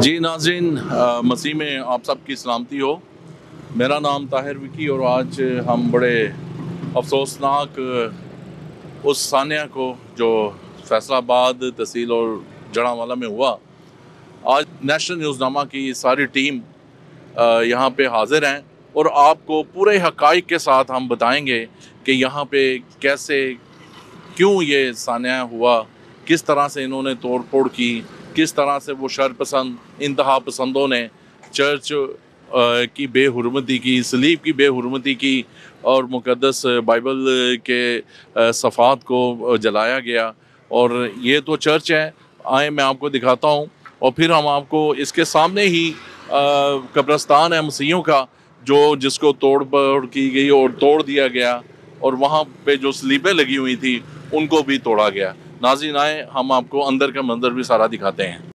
जी नाजरीन मसीह में आप सबकी सलामती हो। मेरा नाम ताहिर विकी और आज हम बड़े अफसोसनाक, उस सानिया को जो फैसलाबाद तहसील और जड़ावाला में हुआ। आज नेशनल न्यूज़नामा की सारी टीम यहाँ पे हाज़िर हैं और आपको पूरे हकाइक के साथ हम बताएँगे कि यहाँ पे कैसे, क्यों ये सानिया हुआ, किस तरह से इन्होंने तोड़ फोड़ की किस तरह से वो शर पसंद इंतहा पसंदों ने चर्च की बेहरमती की, सलीब की बेहरमती की और मुकदस बाइबल के सफ़ात को जलाया गया। और ये तो चर्च है। आए, मैं आपको दिखाता हूँ। और फिर हम आपको इसके सामने ही कब्रस्तान है मसीहों का, जो जिसको तोड़ फोड़ की गई और तोड़ दिया गया। और वहाँ पे जो स्लीपें लगी हुई थी, उनको भी तोड़ा गया। नाजिन आए हम आपको अंदर का मंजर भी सारा दिखाते हैं।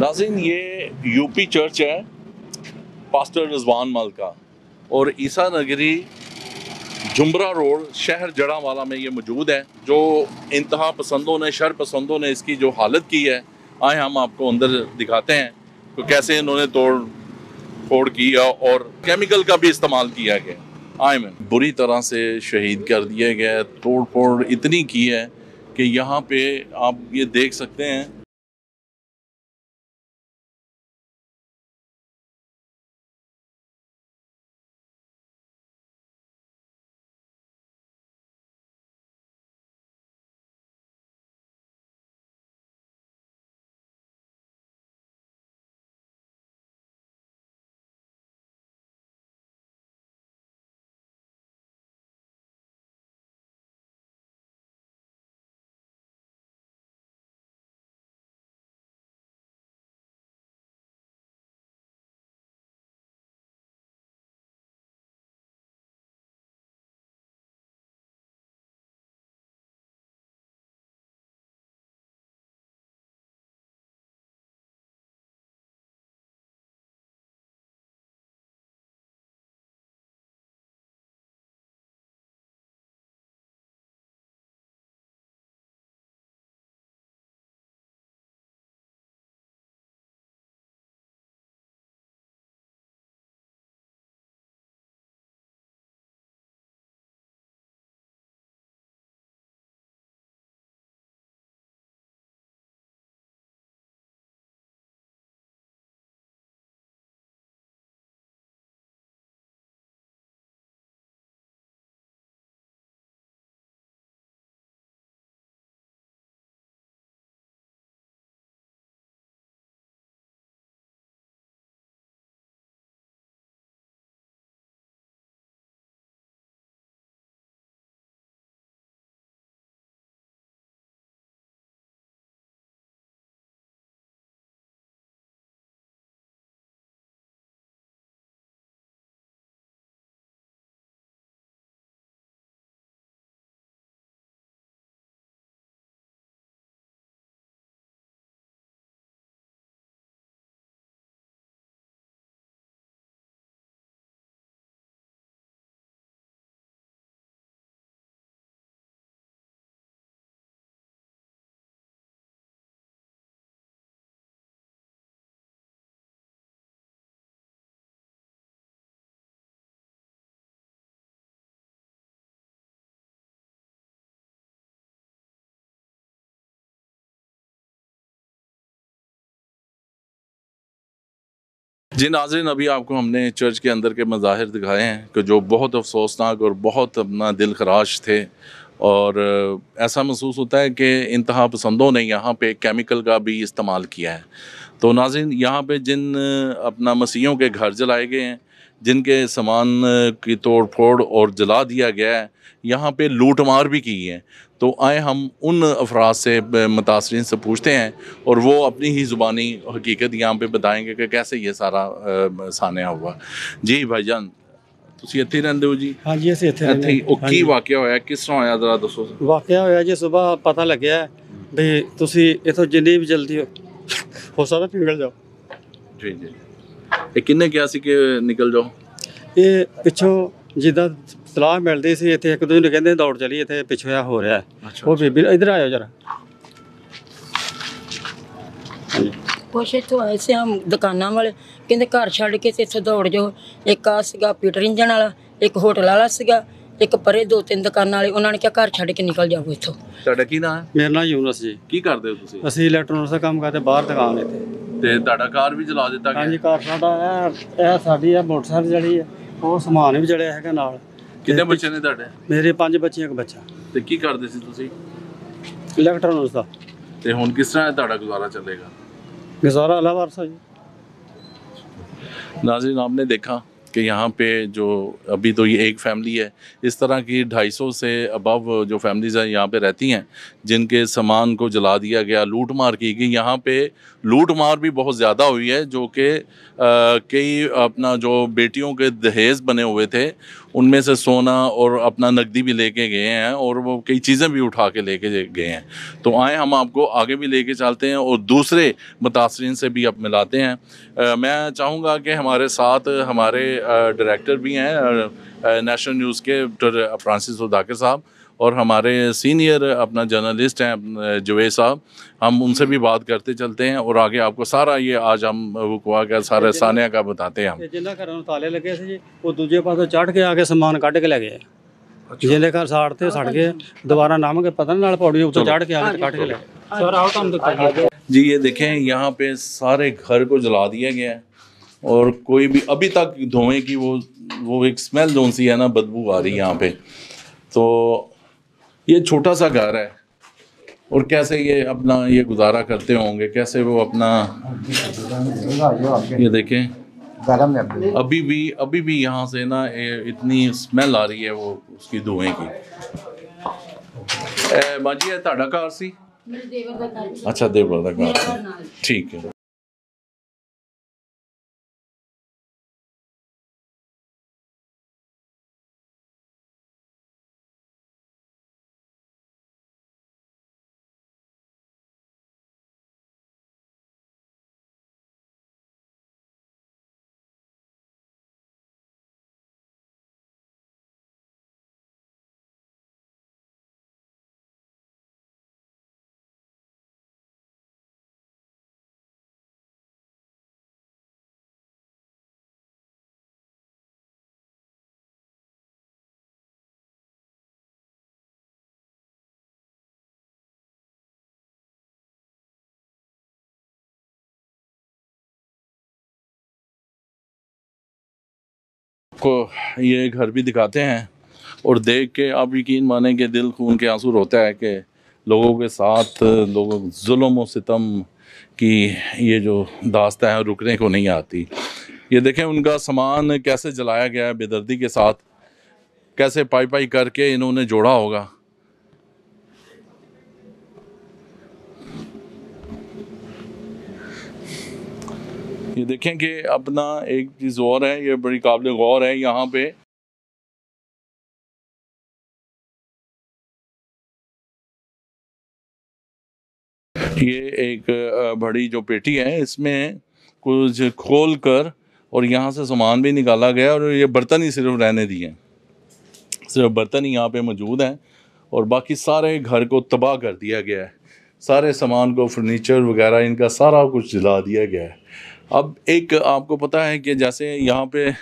नाजिन, ये यूपी चर्च है, पास्टर रिजवान मल का और ईसा नगरी जुमरा रोड, शहर जड़ावाला में ये मौजूद है, जो इंतहा पसंदों ने, शर पसंदों ने इसकी जो हालत की है, आए हम आपको अंदर दिखाते हैं तो कैसे इन्होंने तोड़, फोड़ किया और केमिकल का भी इस्तेमाल किया गया। आए में। बुरी तरह से शहीद कर दिए गए तोड़ फोड़ इतनी की है, कि यहाँ पे आप ये देख सकते हैं जी नाजरीन, अभी आपको हमने चर्च के अंदर के मज़ाहिर दिखाए हैं कि जो बहुत अफसोसनाक और बहुत अपना दिल खराश थे और ऐसा महसूस होता है कि इंतहा पसंदों ने यहाँ पे केमिकल का भी इस्तेमाल किया है। तो नाजिन यहाँ पे जिन अपना मसीहों के घर जलाए गए हैं, जिनके सामान की तोड़ फोड़ और जला दिया गया है, यहाँ पे लूट मार भी की है। तो आए हम उन अफराद से मुतासरी से पूछते हैं और वो अपनी ही ज़ुबानी हकीकत यहाँ पे बताएंगे कि कैसे ये सारा सानिया हुआ जी भाईजान ਤੁਸੀਂ ਇੱਥੇ ਰਹਿੰਦੇ ਹੋ ਜੀ ਹਾਂਜੀ ਅਸੀਂ ਇੱਥੇ ਇੱਥੇ ਰਹਿੰਦੇ ਹੀ ਉਹ ਹਾਂ। ਕੀ ਵਾਕਿਆ ਹੋਇਆ ਕਿਸ ਤਰ੍ਹਾਂ ਹੋਇਆ ਜ਼ਰਾ ਦੱਸੋ ਵਾਕਿਆ ਹੋਇਆ ਜੀ ਸਵੇਰ ਪਤਾ ਲੱਗਿਆ ਵੀ ਤੁਸੀਂ ਇਥੋਂ ਜਿੰਨੀ ਵੀ ਜਲਦੀ ਹੋ ਹੋ ਸਕਦਾ ਨਿਕਲ ਜਾਓ ਜੀ ਜੀ ਇਹ ਕਿੰਨੇ ਕਿਹਾ ਸੀ ਕਿ ਨਿਕਲ ਜਾਓ ਇਹ ਪਿੱਛੋਂ ਜਿੱਦਾਂ ਸਲਾਹ ਮਿਲਦੀ ਸੀ ਇੱਥੇ ਇੱਕ ਦੂਜੇ ਨੂੰ ਕਹਿੰਦੇ ਦੌੜ ਚਲੀ ਇੱਥੇ ਪਿੱਛੋਂ ਆ ਹੋ ਰਿਹਾ। ਉਹ ਬੀਬੀ ਇਧਰ ਆਇਓ ਜਰਾ। ਕੁਛ ਇੱਥੋਂ ਆਏ ਸੀ ਹਮ ਦੁਕਾਨਾਂ ਵਾਲੇ ਕਹਿੰਦੇ ਘਰ ਛੱਡ ਕੇ ਤੇ ਇੱਥੋਂ ਦੌੜ ਜਾਓ। ਇੱਕ ਆ ਸੀਗਾ ਪੀਟਰ ਇੰਜਣ ਵਾਲਾ ਇੱਕ ਹੋਟਲ ਵਾਲਾ ਸੀਗਾ ਇੱਕ ਪਰੇ ਦੋ ਤਿੰਨ ਦੁਕਾਨਾਂ ਵਾਲੇ ਉਹਨਾਂ ਨੇ ਕਿਹਾ ਘਰ ਛੱਡ ਕੇ ਨਿਕਲ ਜਾਓ ਇੱਥੋਂ। ਤੁਹਾਡਾ ਕੀ ਨਾਮ ਹੈ? ਮੇਰਾ ਨਾਮ ਯੂਨਸ ਜੀ। ਕੀ ਕਰਦੇ ਹੋ ਤੁਸੀਂ? ਅਸੀਂ ਇਲੈਕਟ੍ਰੋਨਿਕਸ ਦਾ ਕੰਮ ਕਰਦੇ ਬਾਹਰ ਦੁਕਾਨ ਇੱਥੇ। ਤੇ ਤੁਹਾਡਾ ਕਾਰ ਵੀ ਜਲਾ ਦਿੱਤਾ ਹਾਂਜੀ ਘਰ ਸਾਡਾ ਇਹ ਇਹ ਸਾਡੀ ਆ ਮੋਟਰਸਾਈਕਲ ਜਿਹੜੀ ਹੈ ਉਹ ਸਮਾਨ ਵੀ ਜੜਿਆ ਹੈਗਾ ਨਾਲ। ਕਿੰਨੇ ਬੱਚੇ ਨੇ ਤੁਹਾਡੇ ਮੇਰੇ ਪੰਜ ਬੱਚੇ ਇੱਕ ਬੱਚਾ ਤੇ ਕੀ ਕਰਦੇ ਸੀ ਤੁਸੀਂ ਇਲੈਕਟ੍ਰੋਨਿਕਸ ਦਾ ਤੇ ਹੁਣ ਕਿਸ ਤਰ੍ਹਾਂ ਤੁਹਾਡਾ ਗੁਜ਼ਾਰਾ ਚੱਲੇਗਾ गुजारा अल्लाह वारसा जी नाजिन आपने देखा कि यहाँ पे जो अभी तो ये एक फैमिली है इस तरह की 250 से अबव जो फैमिलीज़ हैं यहाँ पे रहती हैं जिनके सामान को जला दिया गया लूट मार की गई यहाँ पे लूट मार भी बहुत ज़्यादा हुई है जो कि कई अपना जो बेटियों के दहेज बने हुए थे उनमें से सोना और अपना नकदी भी लेके गए हैं और वो कई चीज़ें भी उठा के लेके गए हैं। तो आए हम आपको आगे भी लेके चलते हैं और दूसरे मुतासरीन से भी अब मिलाते हैं। आ, मैं चाहूँगा कि हमारे साथ हमारे डायरेक्टर भी हैं नेशनल न्यूज़ के डॉक्टर फ्रांसिस उदाकर साहब। और हमारे सीनियर अपना जर्नलिस्ट हैं अ, जुवेद साहब हम उनसे भी बात करते चलते हैं और आगे आपको सारा ये आज हम हुआ का सारा सानिया का बताते हैं हम ਤੇ ਜਿੰਨਾ ਘਰਾਂ ਨੂੰ ਤਾਲੇ ਲੱਗੇ ਸੀ ਜੀ ਉਹ ਦੂਜੇ ਪਾਸੇ ਚੜ੍ਹ ਕੇ ਆ ਕੇ ਸਮਾਨ ਕੱਢ ਕੇ ਲੈ ਗਏ ਜਿਹਦੇ ਘਰ ਸਾੜ ਤੇ ਸੜ ਗਏ ਦੁਬਾਰਾ ਨਾਮਗੇ ਪਤਾ ਨੀ ਨਾਲ ਪੌੜੀ ਉੱਤੇ ਚੜ੍ਹ ਕੇ ਆ ਕੇ ਕੱਢ ਕੇ ਲੈ ਗਏ ਸਰ ਆਓ ਤੁਹਾਨੂੰ ਦਿਖਾਈਏ जी ये देखें यहाँ पे सारे घर को जला दिया गया है और कोई भी अभी तक धुएं की वो वो एक स्मेल जोन सी है ना बदबू आ रही है यहाँ पे तो ये छोटा सा घर है और कैसे ये अपना ये गुजारा करते होंगे कैसे वो अपना ये देखें अभी भी अभी भी यहाँ से ना ये इतनी स्मेल आ रही है वो उसकी धुएं की ए, माजी ये ਤੁਹਾਡਾ ਘਰ ਸੀ ਮੇਰੇ ਦੇਵਰ ਦਾ ਘਰ ਅੱਛਾ ਦੇਵਰ ਦਾ ਘਰ ਸੀ ਨਾਲ ਠੀਕ ਹੈ को ये घर भी दिखाते हैं और देख के आप यकीन माने कि दिल खून के आँसू रोता है कि लोगों के साथ, लोगों जुल्म सितम की ये जो दास्ता है रुकने को नहीं आती। ये देखें उनका सामान कैसे जलाया गया है बेदर्दी के साथ, कैसे पाई पाई करके इन्होंने जोड़ा होगा। ये देखें कि अपना एक चीज़ और है, ये बड़ी काबिल गौर है यहाँ पे। ये एक बड़ी जो पेटी है, इसमें कुछ खोल कर और यहाँ से सामान भी निकाला गया और ये बर्तन ही सिर्फ़ रहने दिए हैं। सिर्फ़ बर्तन ही यहाँ पे मौजूद हैं और बाकी सारे घर को तबाह कर दिया गया है। सारे सामान को फर्नीचर वगैरह इनका सारा कुछ जला दिया गया है। अब एक आपको पता है कि जैसे यहाँ पे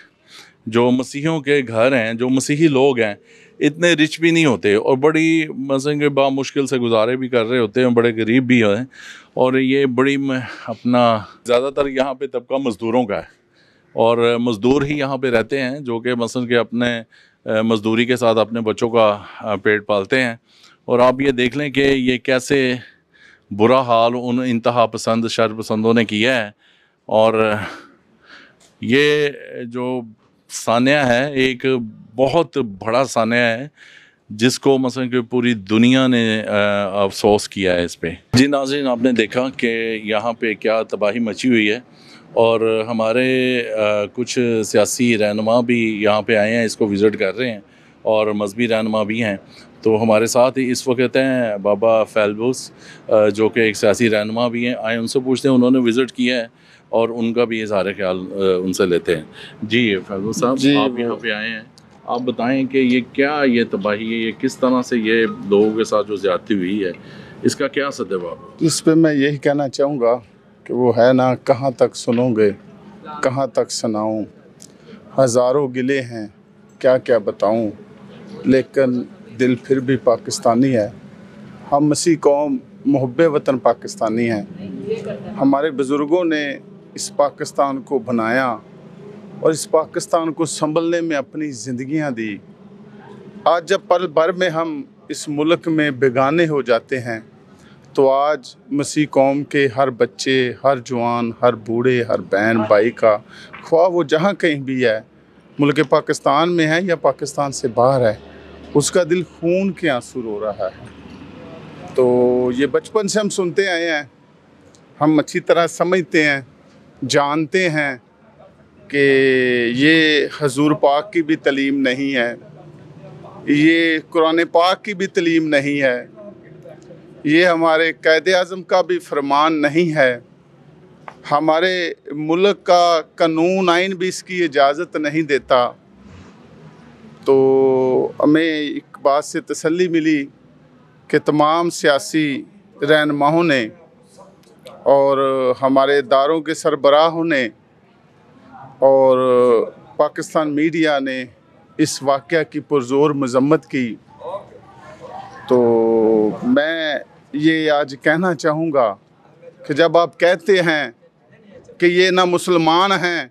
जो मसीहियों के घर हैं, जो मसीही लोग हैं, इतने रिच भी नहीं होते और बड़ी मसलन के बा मुश्किल से गुजारे भी कर रहे होते हैं, बड़े गरीब भी हैं और ये बड़ी अपना ज़्यादातर यहाँ पे तबका मज़दूरों का है और मज़दूर ही यहाँ पे रहते हैं, जो कि मसलन के अपने मज़दूरी के साथ अपने बच्चों का पेट पालते हैं और आप ये देख लें कि ये कैसे बुरा हाल उन इंतहा पसंद, शर पसंदों ने किया है और ये जो सान्या है, एक बहुत बड़ा सान्या है, जिसको मसलन कि पूरी दुनिया ने अफसोस किया है इस पर जी नाजिन आपने देखा कि यहाँ पे क्या तबाही मची हुई है और हमारे कुछ सियासी रहनुमा भी यहाँ पे आए हैं, इसको विज़िट कर रहे हैं और मजहबी रहनुमा भी हैं। तो हमारे साथ ही इस वक्त हैं बाबा फैलबूस जो कि एक सियासी रहनुमा भी हैं। आए उनसे पूछते हैं, उन्होंने विज़िट किया है। और उनका भी इजहार ख्याल उनसे लेते हैं। जी फैलबूस साहब जी, आप यहाँ पे आए हैं। आप बताएँ कि ये क्या ये तबाही है? ये किस तरह से ये लोगों के साथ जो ज्यादती हुई है इसका क्या सदबाब इस पर मैं यही कहना चाहूँगा कि वो है ना कहाँ तक सुनोगे कहाँ तक सुनाऊँ? हज़ारों गिले हैं क्या क्या बताऊँ? लेकिन दिल फिर भी पाकिस्तानी है। हम मसीह कौम मुहब वतन पाकिस्तानी हैं। हमारे बुज़ुर्गों ने इस पाकिस्तान को बनाया और इस पाकिस्तान को संभलने में अपनी ज़िंदगियाँ दी। आज जब पल भर में हम इस मुल्क में बेगाने हो जाते हैं तो आज मसीह कौम के हर बच्चे, हर जवान, हर बूढ़े, हर बहन, भाई का ख्वाह वो जहाँ कहीं भी है, मुल्क पाकिस्तान में है या पाकिस्तान से बाहर है, उसका दिल खून के आँसू रो रहा है। तो ये बचपन से हम सुनते आए हैं, हम अच्छी तरह समझते हैं जानते हैं कि ये हजूर पाक की भी तलीम नहीं है, ये कुरान पाक की भी तलीम नहीं है, ये हमारे कैद अज़म का भी फरमान नहीं है, हमारे मुल्क का कानून आइन भी इसकी इजाज़त नहीं देता। तो हमें एक बात से तसल्ली मिली कि तमाम सियासी रहनुमाओं ने और हमारे इदारों के सरबराहों ने और पाकिस्तान मीडिया ने इस वाक़ की पुरजोर मजम्मत की। तो मैं ये आज कहना चाहूँगा कि जब आप कहते हैं कि ये ना मुसलमान हैं,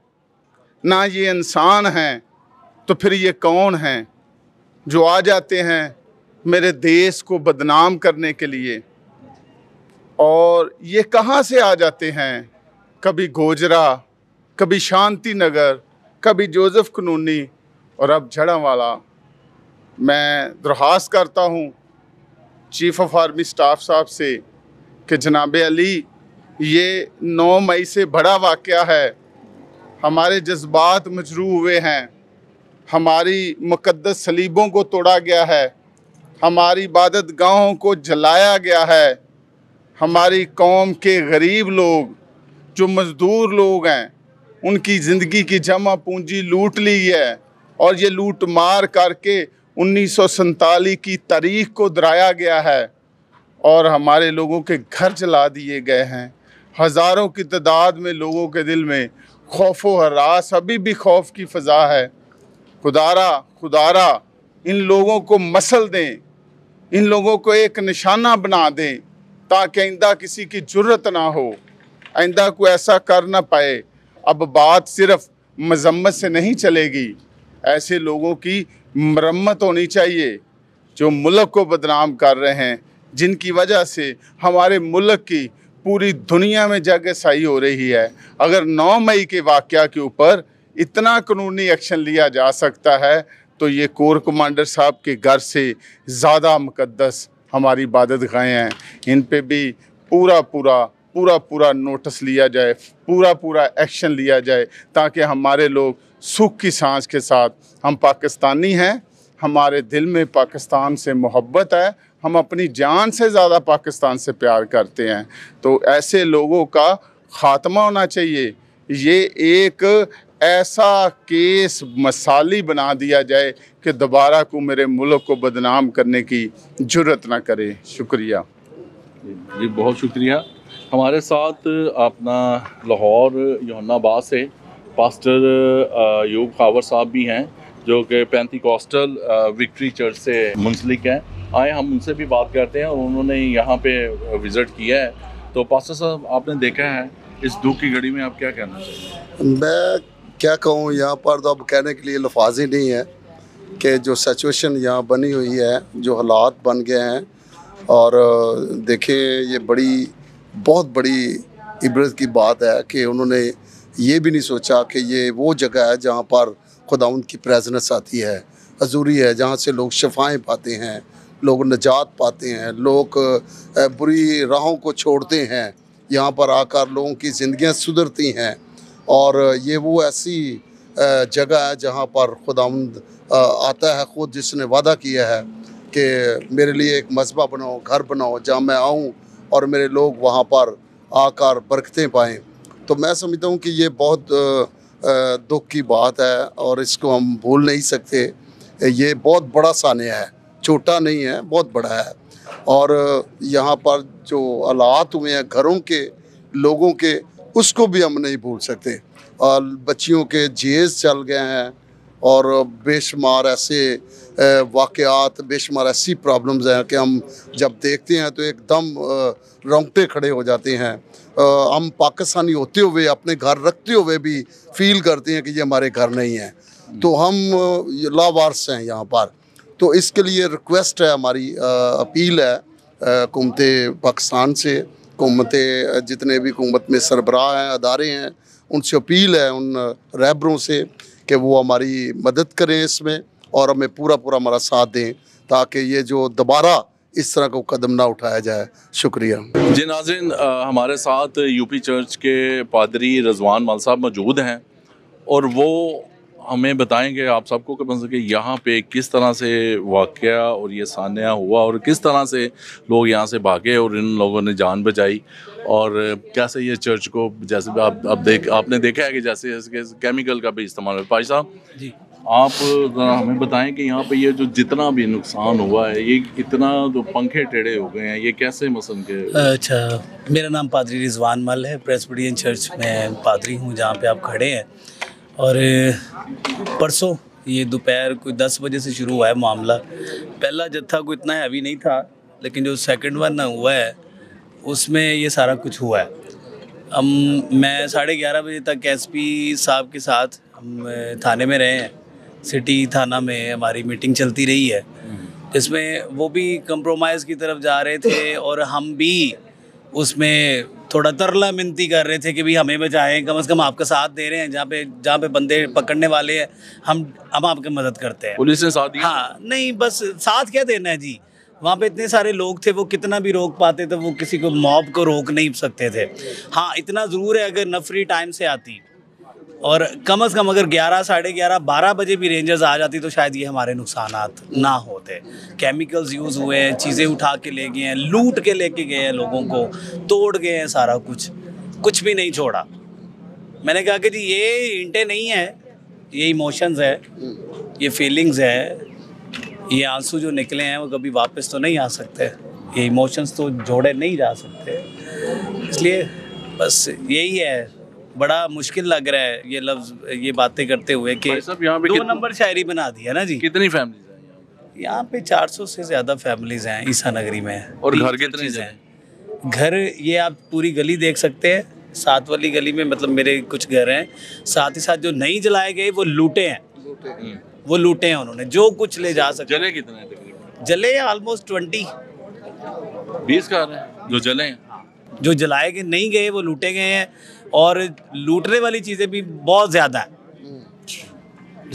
ना ये इंसान हैं तो फिर ये कौन हैं जो आ जाते हैं मेरे देश को बदनाम करने के लिए? और ये कहाँ से आ जाते हैं? कभी गोजरा, कभी शांति नगर कभी जोसेफ कनूनी और अब झड़ा वाला मैं दरख्वास्त करता हूँ चीफ ऑफ़ आर्मी स्टाफ साहब से कि जनाब अली, ये 9 मई से बड़ा वाक़ है। हमारे जज्बात मजरू हुए हैं। हमारी मुकद्दस सलीबों को तोड़ा गया है। हमारी इबादत गाहों को जलाया गया है। हमारी कौम के गरीब लोग, जो मज़दूर लोग हैं, उनकी ज़िंदगी की जमा पूंजी लूट ली है और ये लूट मार करके उन्नीस की तारीख को दराया गया है और हमारे लोगों के घर जला दिए गए हैं। हज़ारों की तादाद में लोगों के दिल में खौफ हरास अभी भी खौफ की फ़ज़ा है। खुदारा खुदारा, इन लोगों को मसल दें, इन लोगों को एक निशाना बना दें ताकि आइंदा किसी की ज़रूरत ना हो आइंदा को ऐसा कर ना पाए अब बात सिर्फ़ मजम्मत से नहीं चलेगी ऐसे लोगों की मरम्मत होनी चाहिए जो मुल्क को बदनाम कर रहे हैं जिनकी वजह से हमारे मुल्क की पूरी दुनिया में जगह सही हो रही है अगर 9 मई के वाक़ के ऊपर इतना कानूनी एक्शन लिया जा सकता है तो ये कोर कमांडर साहब के घर से ज़्यादा मुकद्दस हमारी इबादत गाहें हैं। इन पे भी पूरा पूरा पूरा पूरा नोटिस लिया जाए, पूरा पूरा एक्शन लिया जाए, ताकि हमारे लोग सुख की सांस के साथ, हम पाकिस्तानी हैं, हमारे दिल में पाकिस्तान से मोहब्बत है, हम अपनी जान से ज़्यादा पाकिस्तान से प्यार करते हैं। तो ऐसे लोगों का ख़ात्मा होना चाहिए। ये एक ऐसा केस मसाली बना दिया जाए कि दोबारा को मेरे मुल्क को बदनाम करने की ज़रूरत ना करे। शुक्रिया। जी बहुत शुक्रिया। हमारे साथ अपना लाहौर योनाबाद से पास्टर यूब खावर साहब भी हैं जो कि पैंती कॉस्टल विक्ट्री चर्च से मुंसलिक हैं। आए हम उनसे भी बात करते हैं और उन्होंने यहाँ पे विज़िट किया है। तो पास्टर साहब आपने देखा है इस दुख की घड़ी में आप क्या कहना चाहिए मैं क्या कहूँ, यहाँ पर तो अब कहने के लिए लफाज ही नहीं है कि जो सिचुएशन यहाँ बनी हुई है, जो हालात बन गए हैं, और देखें, ये बड़ी, बहुत बड़ी इबरत की बात है कि उन्होंने ये भी नहीं सोचा कि ये वो जगह है जहाँ पर खुदाउन की प्रेजनेस आती है, हजूरी है, जहाँ से लोग शफाएँ पाते हैं, लोग नजात पाते हैं, लोग बुरी राहों को छोड़ते हैं, यहाँ पर आकर लोगों की ज़िंदियाँ सुधरती हैं। और ये वो ऐसी जगह है जहाँ पर खुदावंद आता है ख़ुद जिसने वादा किया है कि मेरे लिए एक मजबा बनाओ, घर बनाओ, जहाँ मैं आऊँ और मेरे लोग वहाँ पर आकर बरकतें पाएँ। तो मैं समझता हूँ कि ये बहुत दुख की बात है और इसको हम भूल नहीं सकते। ये बहुत बड़ा सानिया है, छोटा नहीं है, बहुत बड़ा है। और यहाँ पर जो हालात हुए हैं, घरों के, लोगों के उसको भी हम नहीं भूल सकते। और बच्चियों के जेज चल गए हैं और बेशुमार ऐसे वाक़ात बेशुमार ऐसी प्रॉब्लम्स हैं कि हम जब देखते हैं तो एकदम रोंगटे खड़े हो जाते हैं। हम पाकिस्तानी होते हुए, अपने घर रखते हुए भी फील करते हैं कि ये हमारे घर नहीं है। तो हम लावारस हैं यहाँ पर। तो इसके लिए रिक्वेस्ट है हमारी अपील है हुकूमत पाकिस्तान से। हुकूमत जितने भी हुकूमत में सरबराह हैं, अदारे हैं, उनसे अपील है उन रहबरों से कि वो हमारी मदद करें इसमें और हमें पूरा पूरा हमारा साथ दें ताकि ये जो दोबारा इस तरह को कदम ना उठाया जाए। शुक्रिया। जी नाजिन हमारे साथ यूपी चर्च के पादरी रजवान माल साहब मौजूद हैं और वो हमें बताएँगे आप सबको कि मतलब कि यहाँ पे किस तरह से वाक़ और ये सान्या हुआ और किस तरह से लोग यहाँ से भागे और इन लोगों ने जान बचाई और कैसे ये चर्च को जैसे आप आप देख आपने देखा है कि जैसे इसके केमिकल का भी इस्तेमाल हुआ। भाई साहब जी। आप ज़रा हमें बताएँ कि यहाँ पे ये जो जितना भी नुकसान हुआ है ये इतना जो पंखे टेढ़े हो गए हैं ये कैसे मसन के अच्छा मेरा नाम पादरी रिजवान मल है प्रेसबिडियन चर्च में पादरी हूँ जहाँ पे आप खड़े हैं। और परसों, ये दोपहर कोई दस बजे से शुरू हुआ है मामला। पहला जत्था कोई इतना हैवी नहीं था, लेकिन जो सेकंड वन हुआ है, उसमें ये सारा कुछ हुआ है। हम, मैं साढ़े ग्यारह बजे तक एसपी साहब के साथ, हम थाने में रहे हैं। सिटी थाना में हमारी मीटिंग चलती रही है। जिसमें वो भी कंप्रोमाइज़ की तरफ़ जा रहे थे, और हम भी उसमें थोड़ा तरला मिनती कर रहे थे कि भाई हमें बचाएँ कम से कम आपका साथ दे रहे हैं जहाँ पे जहाँ पे बंदे पकड़ने वाले हैं हम हम आपकी मदद करते हैं। पुलिस ने साथ दिया? हाँ नहीं बस साथ क्या देना है जी? वहाँ पे इतने सारे लोग थे वो कितना भी रोक पाते थे वो किसी को मॉब को रोक नहीं सकते थे। हाँ इतना ज़रूर है अगर नफरी टाइम से आती। और कम अज़ कम अगर 11 साढ़े ग्यारह, बारह बजे भी रेंजर्स आ जाती तो शायद ये हमारे नुकसान ना होते। केमिकल्स यूज़ हुए हैं, चीज़ें उठा के ले गए हैं, लूट के लेके गए हैं लोगों को, तोड़ गए हैं सारा कुछ। कुछ भी नहीं छोड़ा। मैंने कहा कि जी, ये इंटे नहीं है, ये इमोशंस है, ये फीलिंग्स है, ये आँसू जो निकले हैं वो कभी वापस तो नहीं आ सकते। ये इमोशंस तो जोड़े नहीं जा सकते। इसलिए बस यही है। बड़ा मुश्किल लग रहा है ये लफ्ज ये बातें करते हुए कि यहाँ पे दो नंबर शायरी बना दी है ना जी। कितनी फैमिलीज़ हैं यहाँ पे? 400 से ज़्यादा फैमिलीज़ हैं ईसा नगरी में। और घर कितने हैं? घर ये आप पूरी गली देख सकते हैं सात वाली गली में मतलब मेरे कुछ घर हैं। साथ ही साथ जो नहीं जलाए गए वो लूटे हैं। हम्म। वो लूटे हैं उन्होंने जो कुछ ले जा सकते जले कितने जले ऑलमोस्ट ट्वेंटी बीस कार हैं जो जले हैं? जो जलाए गए नहीं गए वो लूटे गए हैं। और लूटने वाली चीज़ें भी बहुत ज़्यादा है।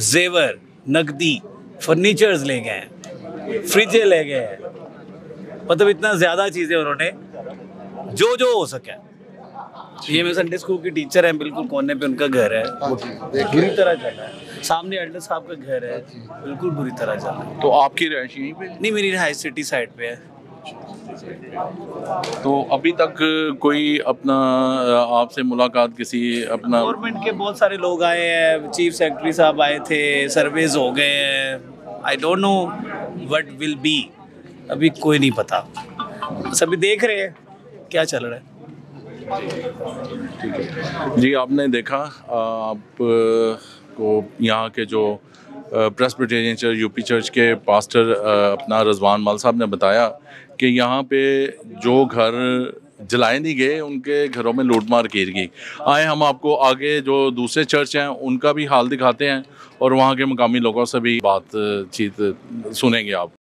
जेवर नकदी फर्नीचर्स ले गए हैं फ्रिजें ले गए हैं। मतलब इतना ज़्यादा चीज़ें उन्होंने जो जो हो सके। ये मैं संडे स्कूल की टीचर हैं बिल्कुल कोने पे उनका घर है। बुरी तरह चल रहा है। सामने एल्डर साहब का घर है बिल्कुल बुरी तरह चल रहा है। तो आपकी रहायश यहीं पे नहीं मेरी हाई सिटी साइड पे है। तो अभी तक कोई अपना आपसे मुलाकात किसी अपना गवर्नमेंट के बहुत सारे लोग आए हैं चीफ सेक्रेटरी साहब आए थे सर्वेज हो गए हैं। I don't know what will be अभी कोई नहीं पता। सभी देख रहे हैं क्या चल रहा है। जी आपने देखा आप को यहाँ के जो प्रेसबिटेरियन चर्च यूपी चर्च के पास्टर अपना रजवान माल साहब ने बताया कि यहाँ पे जो घर जलाए नहीं गए, उनके घरों में लूटमार की गई। आए, हम आपको आगे जो दूसरे चर्च हैं, उनका भी हाल दिखाते हैं और वहाँ के मकामी लोगों से भी बातचीत सुनेंगे आप।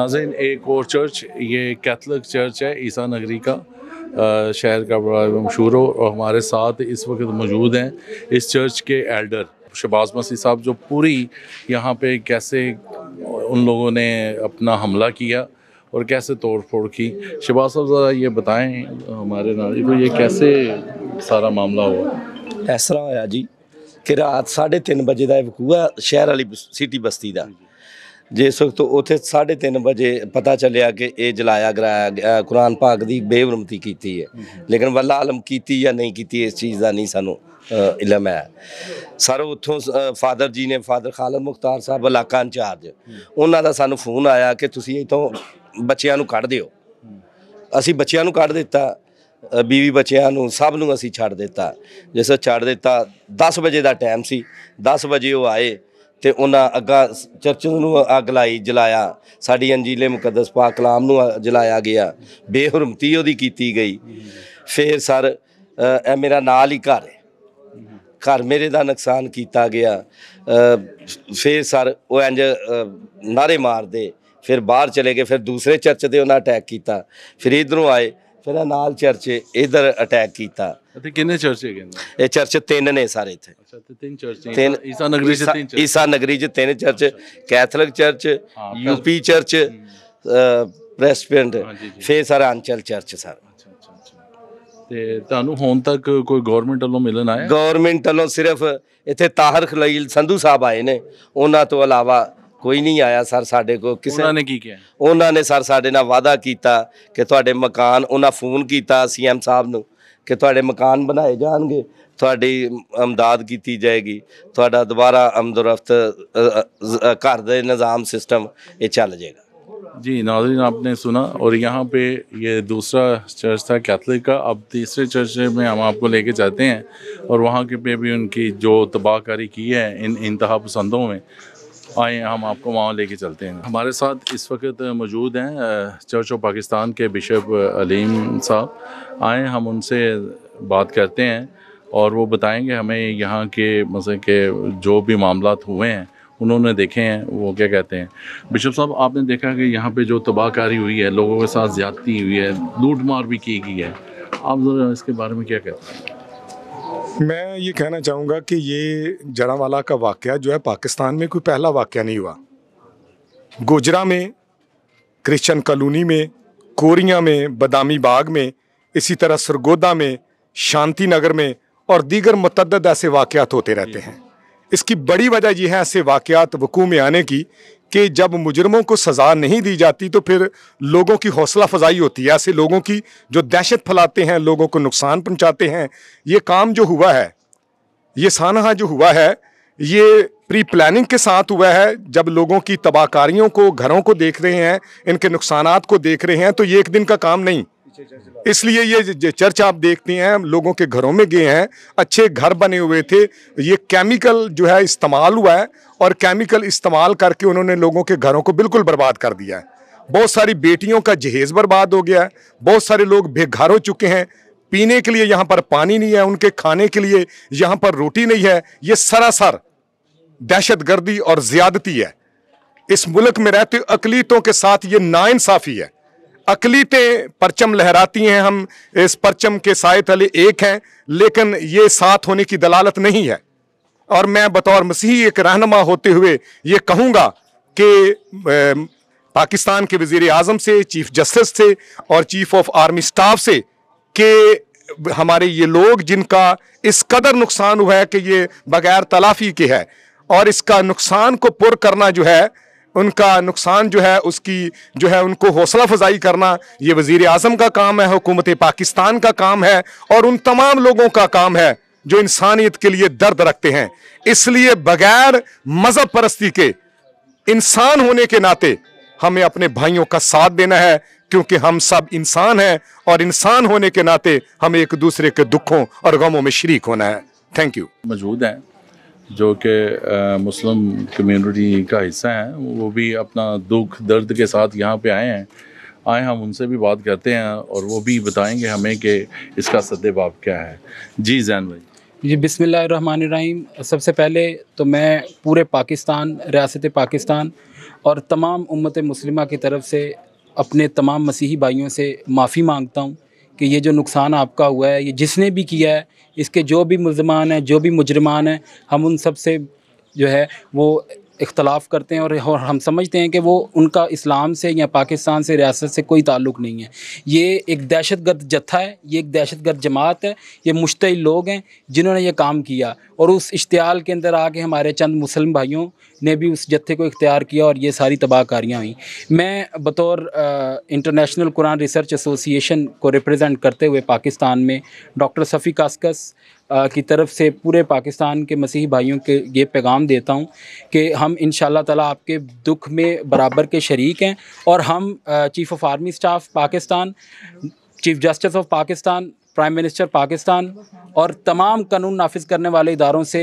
नाजिन एक और चर्च ये कैथलिक चर्च है ईसा नगरी का शहर का बड़ा मशहूर हो और हमारे साथ इस वक्त मौजूद हैं इस चर्च के एल्डर शबाज मसीह साहब जो पूरी यहाँ पे कैसे उन लोगों ने अपना हमला किया और कैसे तोड़ फोड़ की। शबाज साहब ज़रा ये बताएँ हमारे नारी को ये कैसे सारा मामला हुआ? ऐसा होया जी कि रात साढ़े तीन बजे का वकूआ शहर वाली सिटी बस्ती का ਜਿਸ ਵਕਤ ਉੱਥੇ 3:30 ਵਜੇ ਪਤਾ ਚੱਲਿਆ ਕਿ ਇਹ ਜਲਾਇਆ ਗਰਾਇਆ ਗਿਆ ਕੁਰਾਨ ਪਾਕ ਦੀ ਬੇਹਰਮਤੀ ਕੀਤੀ ਹੈ। ਲੇਕਿਨ ਵੱਲਾ ਆਲਮ ਕੀਤੀ ਜਾਂ ਨਹੀਂ ਕੀਤੀ ਇਸ ਚੀਜ਼ ਦਾ ਨਹੀਂ ਸਾਨੂੰ ਇਲਮ ਹੈ। ਸਰ ਉੱਥੋਂ ਫਾਦਰ ਜੀ ਨੇ ਫਾਦਰ ਖਾਲਦ ਮੁਖਤਾਰ ਸਾਹਿਬ ਇਲਾਕਾ ਇੰਚਾਰਜ ਉਹਨਾਂ ਦਾ ਸਾਨੂੰ ਫੋਨ ਆਇਆ ਕਿ ਤੁਸੀਂ ਇੱਥੋਂ ਬੱਚਿਆਂ ਨੂੰ ਕੱਢ ਦਿਓ। ਅਸੀਂ ਬੱਚਿਆਂ ਨੂੰ ਕੱਢ ਦਿੱਤਾ ਬੀਵੀ ਬੱਚਿਆਂ ਨੂੰ ਸਭ ਨੂੰ ਅਸੀਂ ਛੱਡ ਦਿੱਤਾ। ਜਿਸ ਛੱਡ ਦਿੱਤਾ 10 ਵਜੇ ਦਾ ਟਾਈਮ ਸੀ 10 ਵਜੇ ਉਹ ਆਏ। ਤੇ ਉਹਨਾਂ ਅੱਗਾ ਚਰਚ ਨੂੰ ਅੱਗ ਲਾਈ ਜਲਾਇਆ। ਸਾਡੀ ਅੰਜੀਲੇ ਮੁਕੱਦਸ ਪਾਕ ਕਲਾਮ ਨੂੰ ਜਲਾਇਆ ਗਿਆ। ਬੇਹਰਮਤੀ ਉਹਦੀ ਕੀਤੀ ਗਈ। ਫੇਰ ਸਰ ਇਹ ਮੇਰਾ ਨਾਲ ਹੀ ਘਰ ਹੈ। ਘਰ ਮੇਰੇ ਦਾ ਨੁਕਸਾਨ ਕੀਤਾ ਗਿਆ। ਅ, ਫਿਰ ਸਰ ਉਹ ਇੰਜ ਅ, ਨਾਰੇ ਮਾਰਦੇ। ਫਿਰ ਬਾਹਰ ਚਲੇ ਗਏ। ਫਿਰ ਦੂਸਰੇ ਚਰਚ ਤੇ ਉਹਨਾਂ ਅਟੈਕ ਕੀਤਾ। ਫਿਰ ਇਧਰੋਂ ਆਏ। ਫਿਰ ਇਹ ਨਾਲ ਚਰਚ ਇਧਰ ਅਟੈਕ ਕੀਤਾ। ਤੇ ਕਿੰਨੇ ਚਰਚ ਹੈਗੇ ਨੇ? ਇਹ ਚਰਚ ਤਿੰਨ ਨੇ ਸਾਰੇ ਇੱਥੇ। ਅੱਛਾ ਤੇ ਤਿੰਨ ਚਰਚ ਨੇ। ਤਿੰਨ ਈਸਾ ਨਗਰੀ ਚ ਤਿੰਨ ਚਰਚ। ਈਸਾ ਨਗਰੀ ਚ ਤਿੰਨ church Catholic church UP church. ਜੀ। ਫਿਰ ਸਰ ਅੰਚਲ ਚਰਚ ਸਰ। ਤੇ ਤੁਹਾਨੂੰ ਹੁਣ ਤੱਕ ਕੋਈ ਗਵਰਨਮੈਂਟ ਵੱਲੋਂ ਮਿਲਣ ਆਇਆ? ਗਵਰਨਮੈਂਟ ਵੱਲੋਂ ਸਿਰਫ ਇੱਥੇ ਤਾਹਰ ਖਲੀਲ ਸੰਧੂ ਸਾਹਿਬ ਆਏ ਨੇ। ਉਹਨਾਂ ਤੋਂ ਇਲਾਵਾ ਕੋਈ ਨਹੀਂ ਆਇਆ ਸਰ ਸਾਡੇ ਕੋਲ। ਕਿਸੇ ਉਹਨਾਂ ਨੇ ਕੀ ਕਿਹਾ? ਉਹਨਾਂ ਨੇ ਸਰ ਸਾਡੇ ਨਾਲ ਵਾਅਦਾ ਕੀਤਾ ਕਿ ਤੁਹਾਡੇ ਮਕਾਨ ਉਹਨਾਂ ਫੋਨ ਕੀਤਾ ਸੀਐਮ ਸਾਹਿਬ ਨੂੰ। ਕਿ ਤੁਹਾਡੇ ਮਕਾਨ ਬਣਾਏ ਜਾਣਗੇ ਤੁਹਾਡੀ ਅਮਦਾਦ ਕੀਤੀ ਜਾਏਗੀ ਤੁਹਾਡਾ ਦੁਬਾਰਾ ਅਮਦਰਫਤ ਘਰ ਦੇ ਨਿਜ਼ਾਮ ਸਿਸਟਮ ਇਹ ਚੱਲ ਜਾਏਗਾ जी नाजरीन आपने सुना और यहाँ पे ये दूसरा चर्च था कैथलिक का अब तीसरे चर्च में हम आपको लेके जाते हैं और वहाँ के पे भी उनकी जो तबाहकारी की है इन इंतहा पसंदों में आए हम आपको वहाँ लेके चलते हैं। हमारे साथ इस वक्त मौजूद हैं चर्च ऑफ़ पाकिस्तान के बिशप अलीम साहब। आए, हम उनसे बात करते हैं और वो बताएँगे हमें यहाँ के, मज़े के जो भी मामला हुए हैं, उन्होंने देखे हैं, वो क्या कहते हैं। बिशप साहब, आपने देखा कि यहाँ पे जो तबाहकारी हुई है, लोगों के साथ ज़्यादती हुई है लूट मार भी की गई है। आप ज़रा इसके बारे में क्या कहते हैं? मैं ये कहना चाहूँगा कि ये जड़ावाला का वाक़ जो है पाकिस्तान में कोई पहला वाक़ नहीं हुआ। गोजरा में क्रिश्चन कॉलोनी में, कोरिया में, बदामी बाग में, इसी तरह सरगोदा में शांति नगर में और दीगर मतद ऐसे वाक़ात होते रहते हैं। इसकी बड़ी वजह यह है ऐसे वाक़ात वकू में आने की कि जब मुजरमों को सज़ा नहीं दी जाती तो फिर लोगों की हौसला अफजाई होती है। ऐसे लोगों की जो दहशत फैलाते हैं, लोगों को नुकसान पहुंचाते हैं, ये काम जो हुआ है, ये सानहा जो हुआ है, ये प्री प्लानिंग के साथ हुआ है। जब लोगों की तबाहकारियों को, घरों को देख रहे हैं, इनके नुकसान को देख रहे हैं तो ये एक दिन का काम नहीं। इसलिए ये चर्च आप देखते हैं, हम लोगों के घरों में गए हैं, अच्छे घर बने हुए थे। ये केमिकल जो है, इस्तेमाल हुआ है और केमिकल इस्तेमाल करके उन्होंने लोगों के घरों को बिल्कुल बर्बाद कर दिया है। बहुत सारी बेटियों का जहेज बर्बाद हो गया है। बहुत सारे लोग बेघर हो चुके हैं। पीने के लिए यहाँ पर पानी नहीं है, उनके खाने के लिए यहाँ पर रोटी नहीं है। ये सरासर दहशतगर्दी और ज्यादती है। इस मुल्क में रहते अकलीतों के साथ ये नाइंसाफी है। अकलीतें परचम लहराती हैं हम, इस परचम के साय तले एक हैं, लेकिन ये साथ होने की दलालत नहीं है। और मैं बतौर मसीही एक रहनमा होते हुए ये कहूँगा कि पाकिस्तान के वज़ीर आज़म से, चीफ जस्टिस से और चीफ ऑफ़ आर्मी स्टाफ से कि हमारे ये लोग जिनका इस कदर नुकसान हुआ है कि ये बगैर तलाफी के है और इसका नुकसान को पुर करना जो है उनका नुकसान जो है, उसकी जो है, उनको हौसला अफजाई करना, ये वज़ीर आज़म का काम है, हुकूमत पाकिस्तान का काम है, और उन तमाम लोगों का काम है, जो इंसानियत के लिए दर्द रखते हैं। इसलिए बगैर मज़हब परस्ती के, इंसान होने के नाते, हमें अपने भाइयों का साथ देना है, क्योंकि हम सब इंसान हैं, और इंसान होने के नाते, हमें एक दूसरे के दुखों और गमों में शरीक होना है। थैंक यू मौजूद हैं। जो कि मुस्लिम कम्युनिटी का हिस्सा हैं, वो भी अपना दुख, दर्द के साथ यहाँ पे आए हैं। आए, हम उनसे भी बात करते हैं और वो भी बताएँगे हमें कि इसका सद्देबाब क्या है। जी, जैन भाई। जी बिसमीम सबसे पहले तो मैं पूरे पाकिस्तान, रियासत पाकिस्तान और तमाम उम्मत मुस्लिमा की तरफ़ से अपने तमाम मसीही भाइयों से माफ़ी माँगता हूँ कि ये जो नुकसान आपका हुआ है, ये जिसने भी किया है इसके जो भी मुलजमान हैं, जो भी मुजरमान हैं, हम उन सबसे जो है वो इख्तलाफ करते हैं और हम समझते हैं कि वो उनका इस्लाम से या पाकिस्तान से रियासत से कोई ताल्लुक़ नहीं है। ये एक दहशत गर्द जत्था है, ये एक दहशत गर्द जमात है, ये मुश्तिल लोग हैं जिन्होंने ये काम किया और उस इश्तियाल के अंदर आके हमारे चंद मुस्लिम भाइयों ने भी उस जत्थे को इख्तियार किया और ये सारी तबाहकारियाँ हुई। मैं बतौर इंटरनेशनल कुरान रिसर्च एसोसिएशन को रिप्रेजेंट करते हुए पाकिस्तान में डॉक्टर सफ़ी कास्कस की तरफ़ से पूरे पाकिस्तान के मसीही भाइयों के ये पैगाम देता हूँ कि हम इन ताला आपके दुख में बराबर के शरीक हैं और हम chief of army staff Pakistan chief justice of Pakistan prime minister Pakistan और तमाम कानून नाफिज करने वाले इदारों से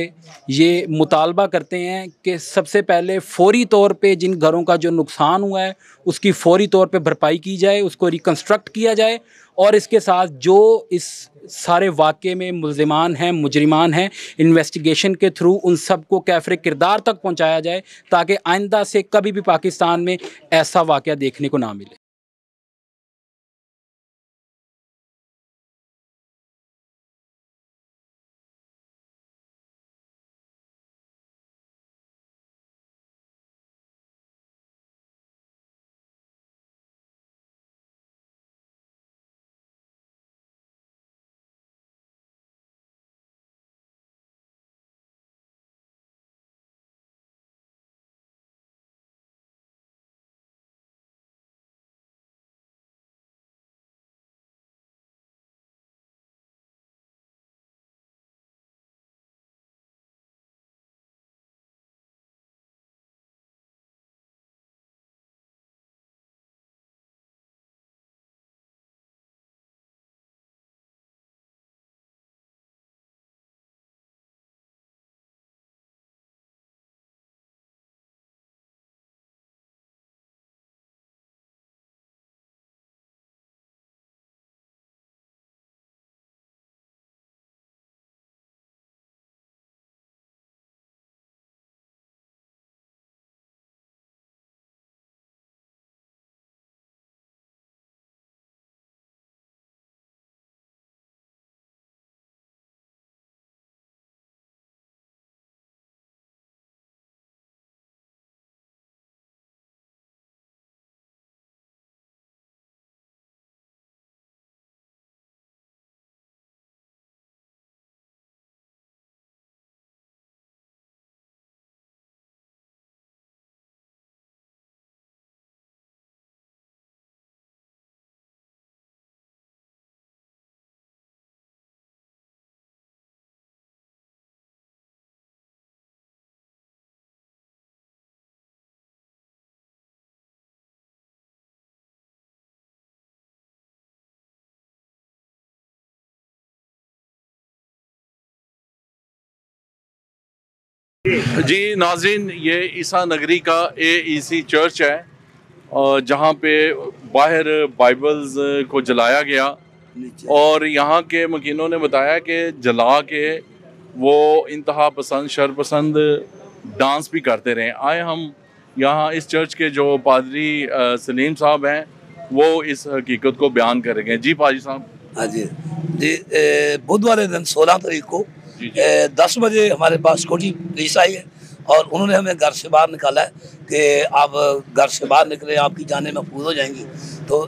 ये मुतालबा करते हैं कि सबसे पहले फौरी तौर पे जिन घरों का जो नुकसान हुआ है, उसकी फौरी तौर पे भरपाई की जाए, उसको रिकन्स्ट्रक्ट किया जाए और इसके साथ जो इस सारे वाक़े में मुलजमान हैं, मुजरिमान हैं इन्वेस्टिगेशन के थ्रू उन सबको कैफर किरदार तक पहुँचाया जाए ताकि आइंदा से कभी भी पाकिस्तान में ऐसा वाक़ देखने को ना मिले। जी नाजिन ये ईसा नगरी का ए ई सी चर्च है अ, जहाँ पे बाहर बाइबल्स को जलाया गया और यहाँ के मकीनों ने बताया कि जला के वो इंतहा पसंद शर पसंद डांस भी करते रहे। आए हम यहाँ इस चर्च के जो पादरी सलीम साहब हैं वो इस हकीकत को बयान करेंगे। जी पाजी साहब। हाँ जी। जी बुधवार दिन सोलह तारीख को दस बजे हमारे पास कोटी पुलिस आई है और उन्होंने हमें घर से बाहर निकाला है कि आप घर से बाहर निकले, आपकी जाने महफूज हो जाएँगी। तो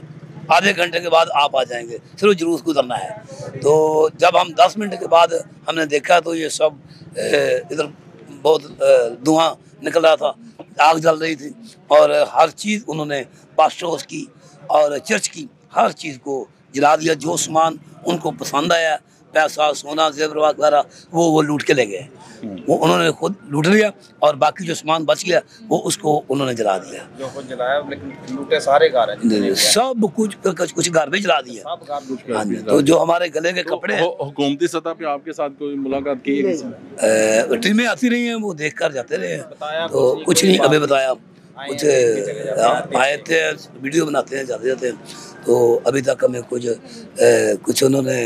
आधे घंटे के बाद आप आ जाएँगे, सिर्फ़ जुलूस गुजरना है। तो जब हम दस मिनट के बाद हमने देखा तो ये सब इधर बहुत धुआँ निकल रहा था, आग जल रही थी और हर चीज़ उन्होंने पास्टोस की और चर्च की हर चीज़ को जला दिया। जो सामान उनको पसंद आया पैसा सोना जेवर वगैरह वो वो लूट के ले गए। वो उन्होंने खुद लूट लिया और बाकी जो सामान बच गया वो उसको उन्होंने जला दिया। जो कुछ जलाया लेकिन लूटे सारे घर सब कुछ कुछ कुछ घर में जला दिया। सब लूट हाँ तो जो हमारे गले के कपड़े हुकूमती सतह पे आपके साथ कोई मुलाकात की है टीमें आती रही हैं वो देख कर जाते रहे हैं। तो कुछ नहीं अभी बताया। कुछ आए थे वीडियो बनाते हैं जाते जाते हैं। तो अभी तक हमें कुछ अ, कुछ उन्होंने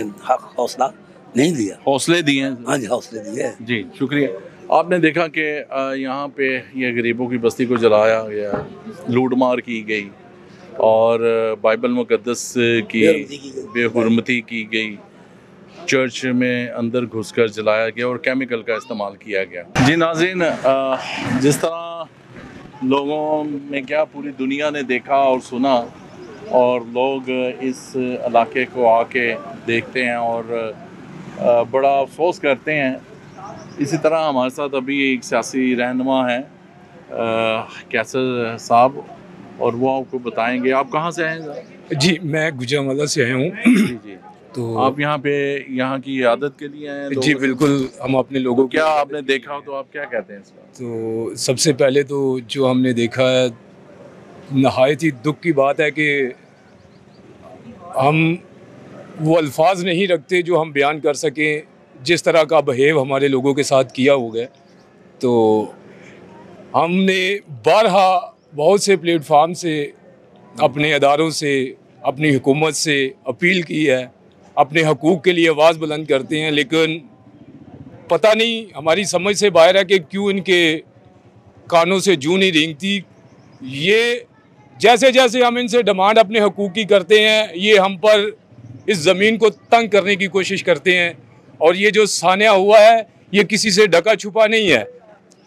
हौसला नहीं दिया। हौसले दिए हाँ? जी हौसले दिए जी शुक्रिया। आपने देखा कि यहाँ पे ये गरीबों की बस्ती को जलाया गया लूट मार की गई और बाइबल मुकदस की बेहरमती की गई। बेहुरमती की गई। चर्च में अंदर घुसकर जलाया गया और केमिकल का इस्तेमाल किया गया। जी नाजिन जिस तरह लोगों में क्या पूरी दुनिया ने देखा और सुना और लोग इस इलाके को आके देखते हैं और बड़ा अफसोस करते हैं। इसी तरह हमारे साथ अभी एक सियासी रहनुमा हैं कैसर साहब और वो आपको बताएँगे। आप कहाँ से आए हैं? जी मैं गुजरावाला से आया हूँ। जी जी। तो आप यहाँ पे यहाँ की आदत के लिए आए हैं जी बिल्कुल हम अपने लोगों क्या आपने देखा हो तो आप क्या कहते हैं इस बार तो सबसे पहले तो जो हमने देखा है नहायत ही दुख की बात है कि हम वो अल्फाज नहीं रखते जो हम बयान कर सकें, जिस तरह का बहेव हमारे लोगों के साथ किया हो गया। तो हमने बारहा बहुत से प्लेटफार्म से, अपने अदारों से, अपनी हुकूमत से अपील की है। अपने हकूक़ के लिए आवाज़ बुलंद करते हैं, लेकिन पता नहीं, हमारी समझ से बाहर है कि क्यों इनके कानों से जू नहीं रेंगती। ये जैसे जैसे हम इनसे डिमांड अपने हकूक़ की करते हैं, ये हम पर इस ज़मीन को तंग करने की कोशिश करते हैं। और ये जो सान्या हुआ है, ये किसी से ढका छुपा नहीं है।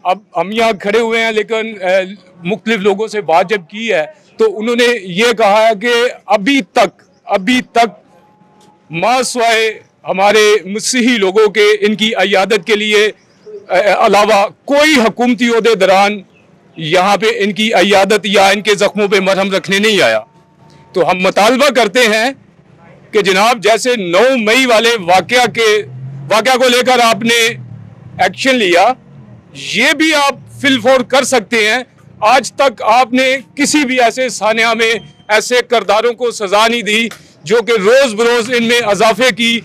अब हम यहाँ खड़े हुए हैं, लेकिन मुख्तलिफ़ लोगों से बात जब की है तो उन्होंने ये कहा है कि अभी तक अभी तक मासवाए हमारे मसीही लोगों के, इनकी अयादत के लिए अलावा कोई हुकूमती अहदे दौरान यहाँ पे इनकी अयादत या इनके ज़ख्मों पे मरहम रखने नहीं आया। तो हम मुतालबा करते हैं कि जनाब, जैसे 9 मई वाले वाक़या के, वाक़या को लेकर आपने एक्शन लिया, ये भी आप फिलफोर कर सकते हैं। आज तक आपने किसी भी ऐसे सानिया में ऐसे करदारों को सजा नहीं दी, जो कि रोज़ बरोज़ इनमें अजाफे की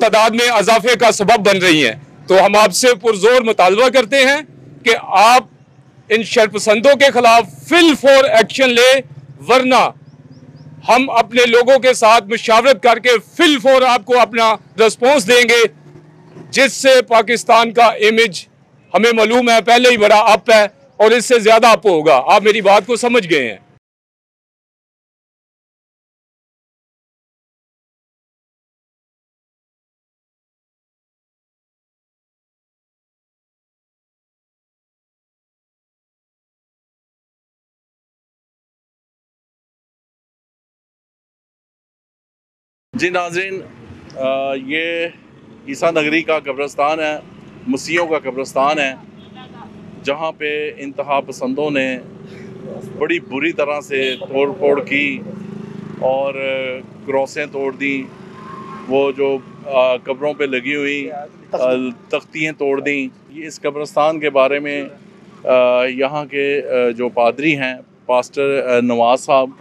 तादाद में अजाफे का सबब बन रही हैं। तो हम आपसे पुरजोर मुतालबा करते हैं कि आप इन शर्पसंदों के खिलाफ फिल फॉर एक्शन ले, वरना हम अपने लोगों के साथ मुशावरत करके फिल फॉर आपको अपना रिस्पॉन्स देंगे, जिससे पाकिस्तान का इमेज हमें मालूम है, पहले ही बड़ा अप है, और इससे ज़्यादा अप होगा। आप मेरी बात को समझ गए हैं। जी नाजरीन ये ईसा नगरी का कब्रस्तान है, मसीहों का कब्रस्तान है, जहाँ पे इंतहा पसंदों ने बड़ी बुरी तरह से तोड़ फोड़ की और क्रॉसें तोड़ दी, वो जो कब्रों पे लगी हुई तख्तियाँ तोड़ दी। ये इस कब्रस्तान के बारे में यहाँ के जो पादरी हैं, पास्टर नवाज़ साहब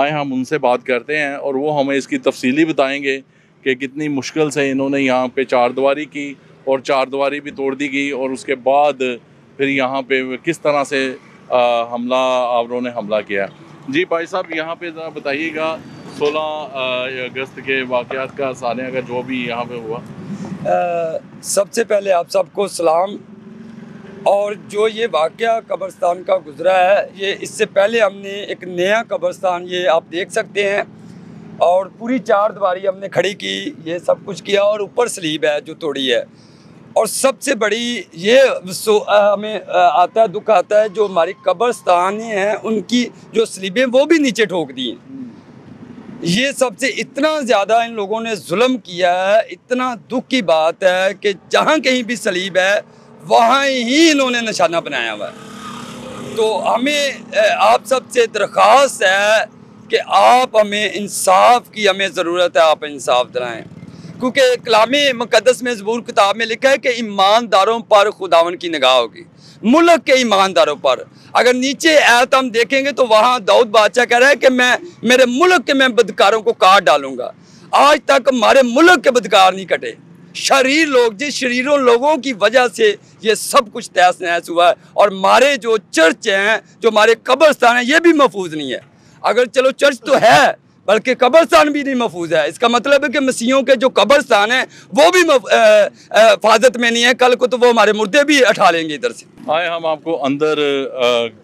आए हम उनसे बात करते हैं और वो हमें इसकी तफसीली बताएँगे कि कितनी मुश्किल से इन्होंने यहाँ पे चार दीवारी की और चार दीवारी भी तोड़ दी गई और उसके बाद फिर यहाँ पे किस तरह से आ, हमला आवरों ने हमला किया। जी भाई साहब यहाँ पे ज़रा बताइएगा 16 अगस्त के वाक़ात का सानिया का जो भी यहाँ पे हुआ। अ, सबसे पहले आप सबको सलाम और जो ये वाक़ कब्रस्तान का गुज़रा है ये इससे पहले हमने एक नया कब्रस्तान ये आप देख सकते हैं। और पूरी चार दीवारी हमने खड़ी की ये सब कुछ किया और ऊपर स्लीब है जो तोड़ी है। और सबसे बड़ी ये सो अ, हमें अ, आता है दुख आता है जो हमारी कब्रस्तान हैं उनकी जो स्लीबें वो भी नीचे ठोक दी। ये सबसे इतना ज़्यादा इन लोगों ने जुल्म किया है इतना दुख की बात है कि जहाँ कहीं भी सलीब है वहाँ ही इन्होंने निशाना बनाया हुआ है। तो हमें आप सबसे दरख्वास्त है कि आप हमें इंसाफ की हमें ज़रूरत है, आप इंसाफ दिलाएँ। क्योंकि कलाम मुकदस में ज़बूर किताब में लिखा है कि ईमानदारों पर खुदावन की निगाह होगी। मुल्क के ईमानदारों पर। अगर नीचे आयत हम देखेंगे तो वहाँ दाऊद बादशाह कह रहा है कि मैं, मेरे मुल्क के मैं बदकारों को काट डालूँगा। आज तक हमारे मुल्क के बदकार नहीं कटे। शरीर लोग जिस शरीरों लोगों की वजह से ये सब कुछ तहस नहस हुआ है। और हमारे जो चर्च हैं जो हमारे कब्रस्तान हैं ये भी महफूज नहीं है। अगर चलो चर्च तो है बल्कि कब्रस्तान भी नहीं महफूज है। इसका मतलब है कि मसीहों के जो कब्रस्तान हैं वो भी हिफाजत में नहीं है। कल को तो वो हमारे मुर्दे भी उठा लेंगे इधर से। आए हम आपको अंदर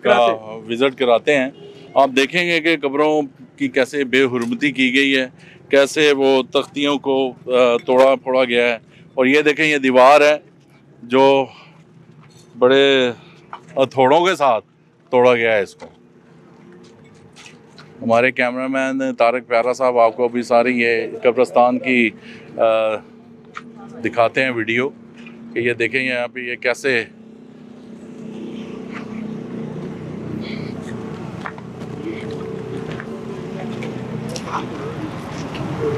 का विज़िट कराते हैं। आप देखेंगे कि कब्रों की कैसे बेहरमती की गई है कैसे वो तख्तियों को तोड़ा फोड़ा गया है। और ये देखें ये दीवार है जो बड़े हथौड़ों के साथ तोड़ा गया है इसको। हमारे कैमरामैन तारक प्यारा साहब आपको अभी सारी ये कब्रस्तान की अ, दिखाते हैं वीडियो कि ये देखें यहाँ पे ये कैसे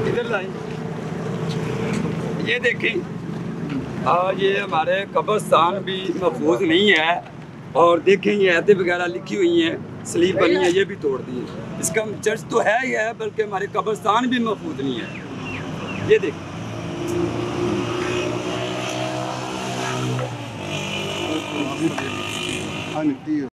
इधर ये देखें। हाँ ये हमारे कब्रस्तान भी महफूज नहीं है और देखें, ये ऐते वगैरह लिखी हुई हैं स्लीप बनी है, ये भी तोड़ दी है इसका चर्च तो है ही है, बल्कि हमारे कब्रस्तान भी महफूज नहीं है। ये देखें। हाँ।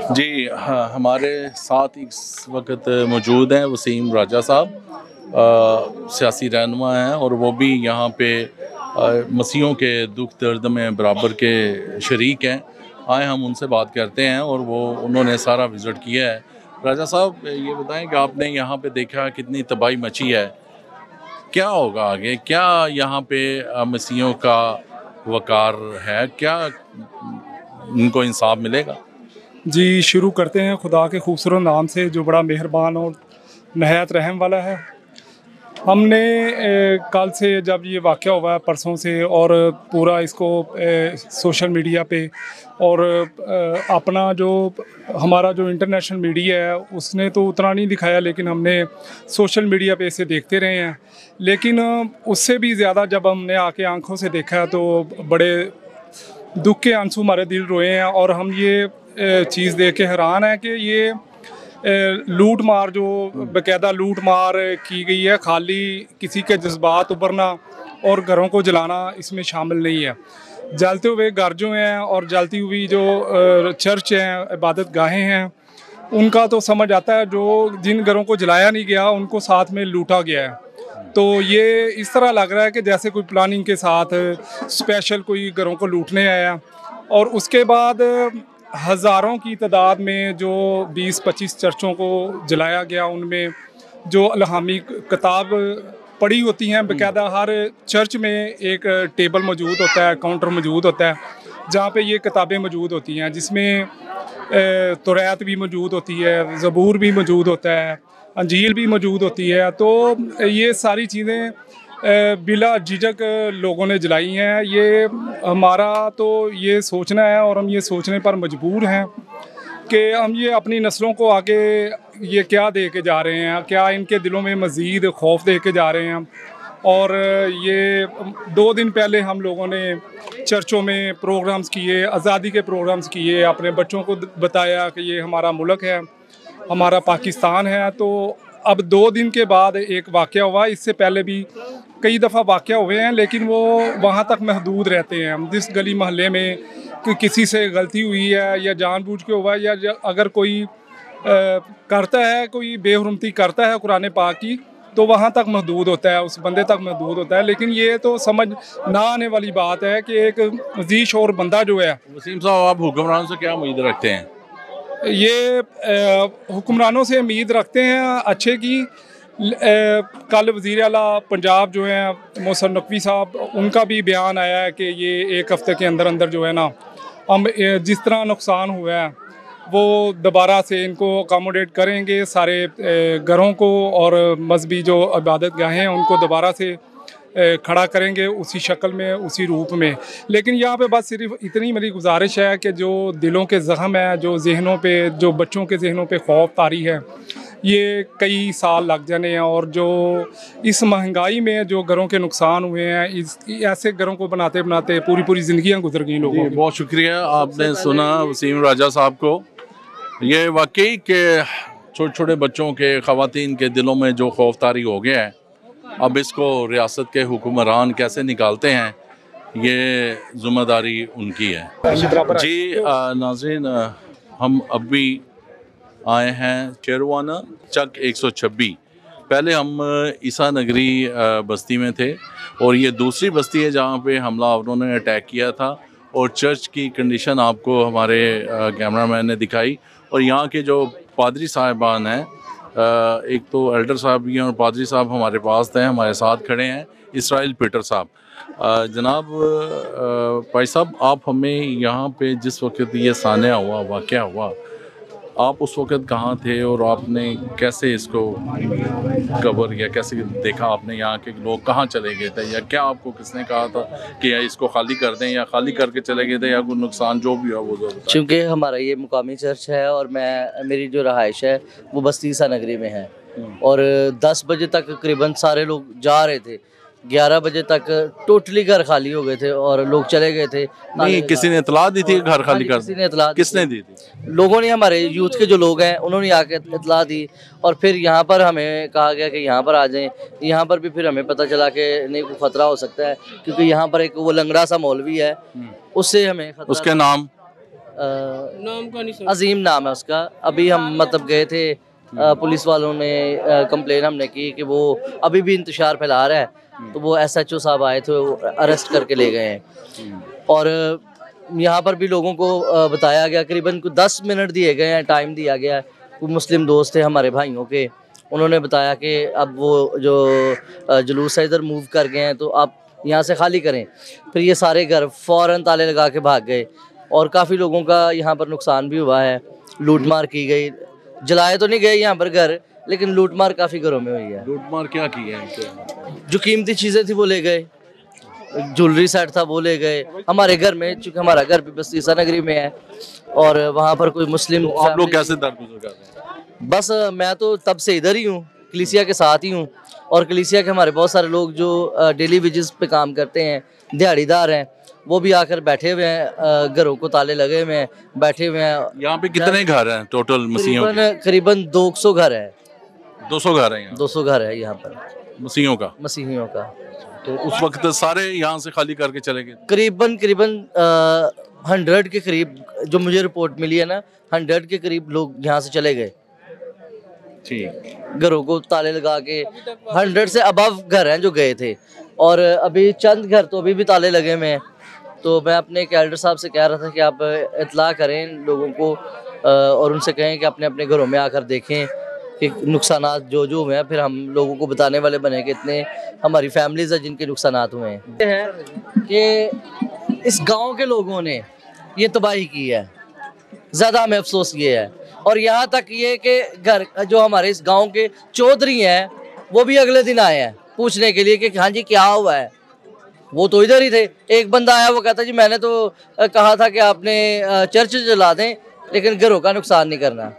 जी हाँ हमारे साथ इस वक्त मौजूद हैं वसीम राजा साहब। सियासी रहनुमा हैं और वो भी यहाँ पे मसीहों के दुख दर्द में बराबर के शरीक हैं। आए, हम उनसे बात करते हैं और वो, उन्होंने सारा विज़िट किया है। राजा साहब, ये बताएँ कि आपने यहाँ पे देखा कितनी तबाही मची है? क्या होगा आगे? क्या यहाँ पे मसीहों का वकार है? क्या उनको इंसाफ मिलेगा? जी शुरू करते हैं। खुदा के खूबसूरत नाम से जो बड़ा मेहरबान और नहायत रहम वाला है। हमने कल से जब ये वाक़ हुआ है परसों से और पूरा इसको ए, सोशल मीडिया पे और ए, अपना जो हमारा जो इंटरनेशनल मीडिया है उसने तो उतना नहीं दिखाया लेकिन हमने सोशल मीडिया पे इसे देखते रहे हैं। लेकिन उससे भी ज़्यादा जब हमने आके आँखों से देखा तो बड़े दुख के आँसू हमारे दिल रोए हैं और हम ये चीज़ देख के हैरान है कि ये लूट मार जो बकायदा लूट मार की गई है, खाली किसी के जज्बात उभरना और घरों को जलाना इसमें शामिल नहीं है। जलते हुए घर जो हैं और जलती हुई जो चर्च हैं, इबादत गाहें हैं, उनका तो समझ आता है जो जिन घरों को जलाया नहीं गया, उनको साथ में लूटा गया है। तो ये इस तरह लग रहा है कि जैसे कोई प्लानिंग के साथ, स्पेशल कोई घरों को लूटने आया। और उसके बाद हज़ारों की तादाद में जो 20-25 चर्चों को जलाया गया उनमें जो अलहामी किताब पड़ी होती हैं बकायदा हर चर्च में एक टेबल मौजूद होता है काउंटर मौजूद होता है जहाँ पे ये किताबें मौजूद होती हैं जिसमें तुरैत भी मौजूद होती है ज़बूर भी मौजूद होता है अंजील भी मौजूद होती है तो ये सारी चीज़ें बिला झिझक लोगों ने जलाई हैं। ये हमारा तो ये सोचना है और हम ये सोचने पर मजबूर हैं कि हम ये अपनी नस्लों को आगे ये क्या दे के जा रहे हैं, क्या इनके दिलों में मज़ीद खौफ दे के जा रहे हैं। और ये दो दिन पहले हम लोगों ने चर्चों में प्रोग्राम्स किए, आज़ादी के प्रोग्राम्स किए। अपने बच्चों को बताया कि ये हमारा मुल्क है, हमारा पाकिस्तान है। तो अब दो दिन के बाद एक वाक़ हुआ इससे पहले भी कई दफ़ा वाक़ हुए हैं लेकिन वो वहाँ तक महदूद रहते हैं। हम जिस गली मोहल्ले में कि किसी से गलती हुई है या जानबूझ के हुआ है या अगर कोई अ, करता है कोई बेहरमती करता है कुरान पाक की तो वहाँ तक महदूद होता है उस बंदे तक महदूद होता है। लेकिन ये तो समझ ना आने वाली बात है कि एक मजीश और बंदा जो है वसीम साहब आप हुक्मरान से क्या उम्मीद रखते हैं? ये हुक्मरानों से उम्मीद रखते हैं अच्छे की। कल वज़ीर अला पंजाब जो हैं, मोहसन नकवी साहब, उनका भी बयान आया है कि ये एक हफ़्ते के अंदर अंदर जो है ना, हम जिस तरह नुकसान हुआ है, वो दोबारा से इनको अकोमोडेट करेंगे, सारे घरों को और मजहबी जो इबादत गाहें हैं, उनको दोबारा से खड़ा करेंगे उसी शक्ल में उसी रूप में। लेकिन यहाँ पे बस सिर्फ़ इतनी मेरी गुजारिश है कि जो दिलों के ज़ख्म है जो जहनों पे जो बच्चों के जहनों पे खौफ तारी है ये कई साल लग जाने हैं। और जो इस महँगाई में जो घरों के नुकसान हुए हैं इस ऐसे घरों को बनाते बनाते पूरी पूरी ज़िंदगियाँ गुजर गई लोगों की। बहुत शुक्रिया आपने सुना वसीम राजा साहब को। ये वाकई के छोटे छोटे बच्चों के खातन के दिलों में जो खौफ तारी हो गया है अब इसको रियासत के हुक्मरान कैसे निकालते हैं ये ज़िम्मेदारी उनकी है। जी नाज़रीन अ, हम अभी आए हैं चेरवाना चक 126 पहले हम ईसा नगरी बस्ती में थे और ये दूसरी बस्ती है जहाँ पे हमलावरों ने अटैक किया था और चर्च की कंडीशन आपको हमारे कैमरामैन ने दिखाई। और यहाँ के जो पादरी साहिबान हैं एक तो एल्डर साहब भी हैं और पादरी साहब हमारे पास थे, हमारे साथ खड़े हैं, इसराइल पीटर साहब। जनाब भाई साहब, आप हमें यहाँ पे जिस वक्त ये सान्या हुआ वाक़ हुआ आप उस वक्त कहाँ थे और आपने कैसे इसको कवर या कैसे देखा आपने यहाँ के लोग कहाँ चले गए थे? या क्या आपको किसने कहा था कि या इसको खाली कर दें या खाली करके चले गए थे या कोई नुकसान जो भी हुआ वो ज़रूर चूँकि हमारा ये मुकामी चर्च है और मैं मेरी जो रहाइश है वो बस्ती ईसा नगरी में है। और 10 बजे तक करीबन सारे लोग जा रहे थे। 11 बजे तक टोटली घर खाली हो गए थे और लोग चले गए थे। नहीं किसी ने इतला दी थी घर खाली कर किसी ने इतला किसने दी थी? लोगों ने हमारे यूथ के जो लोग हैं उन्होंने आके इतला दी। और फिर यहाँ पर हमें कहा गया कि यहाँ पर आ जाएँ। यहाँ पर भी फिर हमें पता चला कि नहीं कोई खतरा हो सकता है क्योंकि यहाँ पर एक वो लंगड़ा सा मौलवी है। उससे हमें उसके नाम? नाम का नहीं अजीम नाम है उसका। अभी हम मतलब गए थे पुलिस वालों ने कंप्लेन हमने की कि वो अभी भी इंतज़ार फैला रहा है। तो वो एस एच ओ साहब आए थे अरेस्ट करके ले गए हैं। और यहाँ पर भी लोगों को बताया गया, करीबन कुछ दस मिनट दिए गए हैं टाइम दिया गया है। मुस्लिम दोस्त थे हमारे भाइयों के, उन्होंने बताया कि अब वो जो जुलूस है, इधर मूव कर गए हैं तो आप यहाँ से खाली करें। फिर ये सारे घर फ़ौर ताले लगा के भाग गए। और काफ़ी लोगों का यहाँ पर नुकसान भी हुआ है। लूट मार की गई। जलाए तो नहीं गए यहाँ पर घर। लेकिन लूटमार काफ़ी घरों में हुई है। लूटमार क्या की है इनके? जो कीमती चीज़ें थी वो ले गए। ज्वेलरी सेट था वो ले गए। हमारे घर में चूँकि हमारा घर भी बस्ती नगरी में है और वहाँ पर कोई मुस्लिम तो आप लोग कैसे हैं? बस मैं तो तब से इधर ही हूँ कलीसिया के साथ ही हूँ। और कलिसिया के हमारे बहुत सारे लोग जो डेली वेजेस पे काम करते हैं दिहाड़ीदार हैं वो भी आकर बैठे हुए हैं घरों को ताले लगे हुए हैं बैठे हुए हैं। यहाँ पे कितने घर हैं टोटल मसीहों के? करीबन करीबन 200 घर है। 200 घर हैं दो सौ घर है यहाँ पर। मसीहों का। मसीहियों का। तो उस वक्त सारे यहाँ से खाली करके चले गए? करीबन करीबन हंड्रेड के करीब जो मुझे रिपोर्ट मिली है ना हंड्रेड के करीब लोग यहाँ से चले गए। ठीक। घरों को ताले लगा के हंड्रेड से अबव घर हैं जो गए थे। और अभी चंद घर तो अभी भी ताले लगे हुए हैं। तो मैं अपने एक एल्डर साहब से कह रहा था कि आप इतला करें लोगों को और उनसे कहें कि अपने अपने घरों में आकर देखें। कि नुकसान जो जो हुए हैं, फिर हम लोगों को बताने वाले बने कि इतने हमारी फैमिलीज़ हैं जिनके नुकसान हुए हैं। कि इस गाँव के लोगों ने ये तबाही की है। ज़्यादा हमें अफसोस ये है। और यहाँ तक ये कि घर, जो हमारे इस गाँव के चौधरी हैं, वो भी अगले दिन आए हैं पूछने के लिए कि हाँ जी, क्या हुआ है? वो तो इधर ही थे। एक बंदा आया, वो कहता, जी, मैंने तो कहा था कि आपने चर्च जला दें, लेकिन घरों का नुकसान नहीं करना।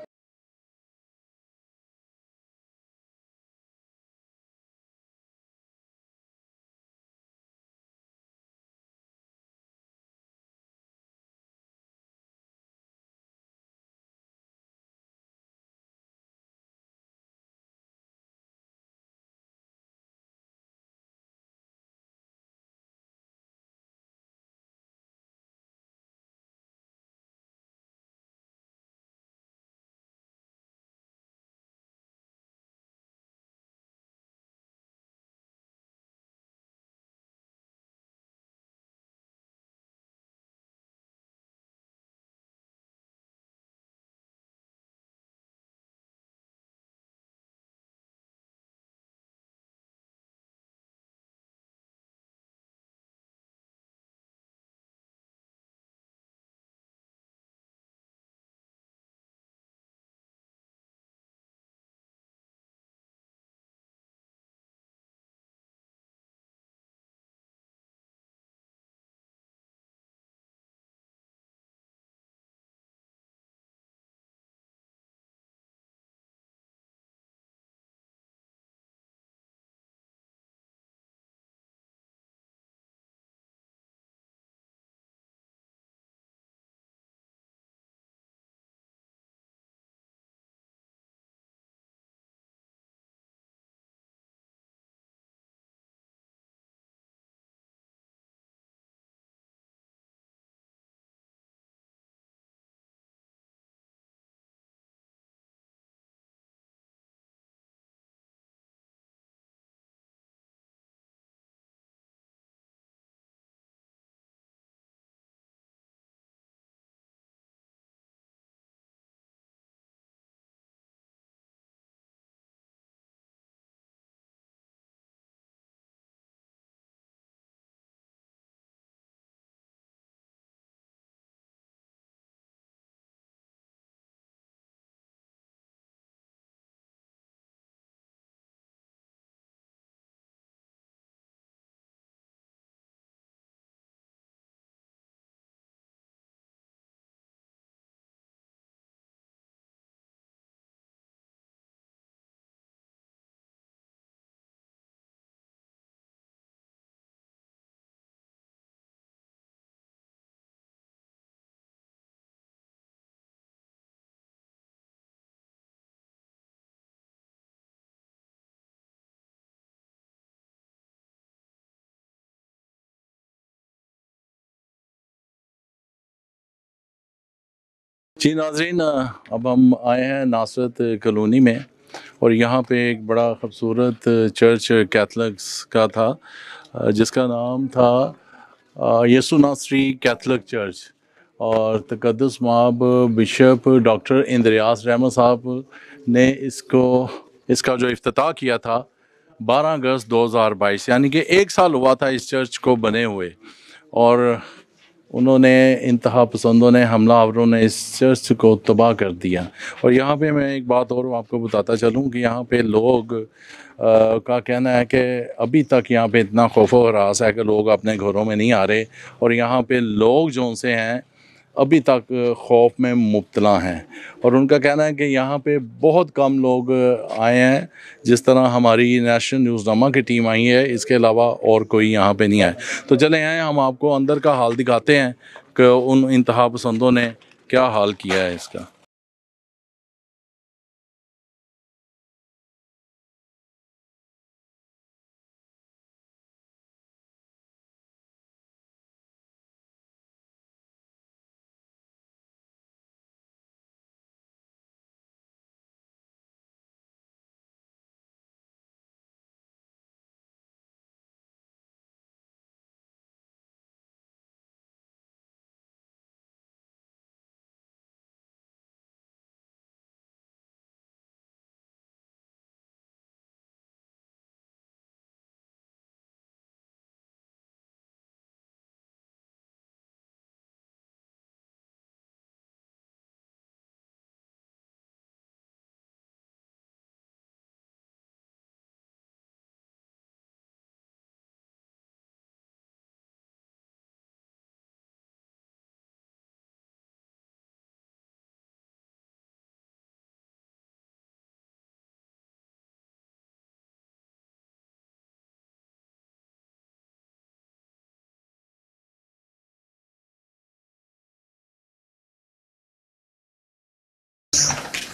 जी नाजरीन, अब हम आए हैं नासरत कॉलोनी में और यहाँ पे एक बड़ा खूबसूरत चर्च कैथलिक्स का था, जिसका नाम था यसु नासरी कैथलिक चर्च और तकदस माब बिशप डॉक्टर इंद्रयास रहमत साहब ने इसको, इसका जो अफ्ताह किया था 12 अगस्त 2022 यानी कि एक साल हुआ था इस चर्च को बने हुए और उन्होंने इंतहा पसंदों ने हमलावरों ने इस चर्च को तबाह कर दिया। और यहाँ पे मैं एक बात और आपको बताता चलूँ कि यहाँ पे लोग आ, का कहना है कि अभी तक यहाँ पे इतना खौफ हरास है कि लोग अपने घरों में नहीं आ रहे। और यहाँ पे लोग जो उनसे हैं अभी तक खौफ में मुबतला हैं। और उनका कहना है कि यहाँ पे बहुत कम लोग आए हैं, जिस तरह हमारी नेशनल न्यूज़ न्यूज़नामा की टीम आई है, इसके अलावा और कोई यहाँ पे नहीं आए। तो चले हैं हम आपको अंदर का हाल दिखाते हैं कि उन इंतहा पसंदों ने क्या हाल किया है इसका।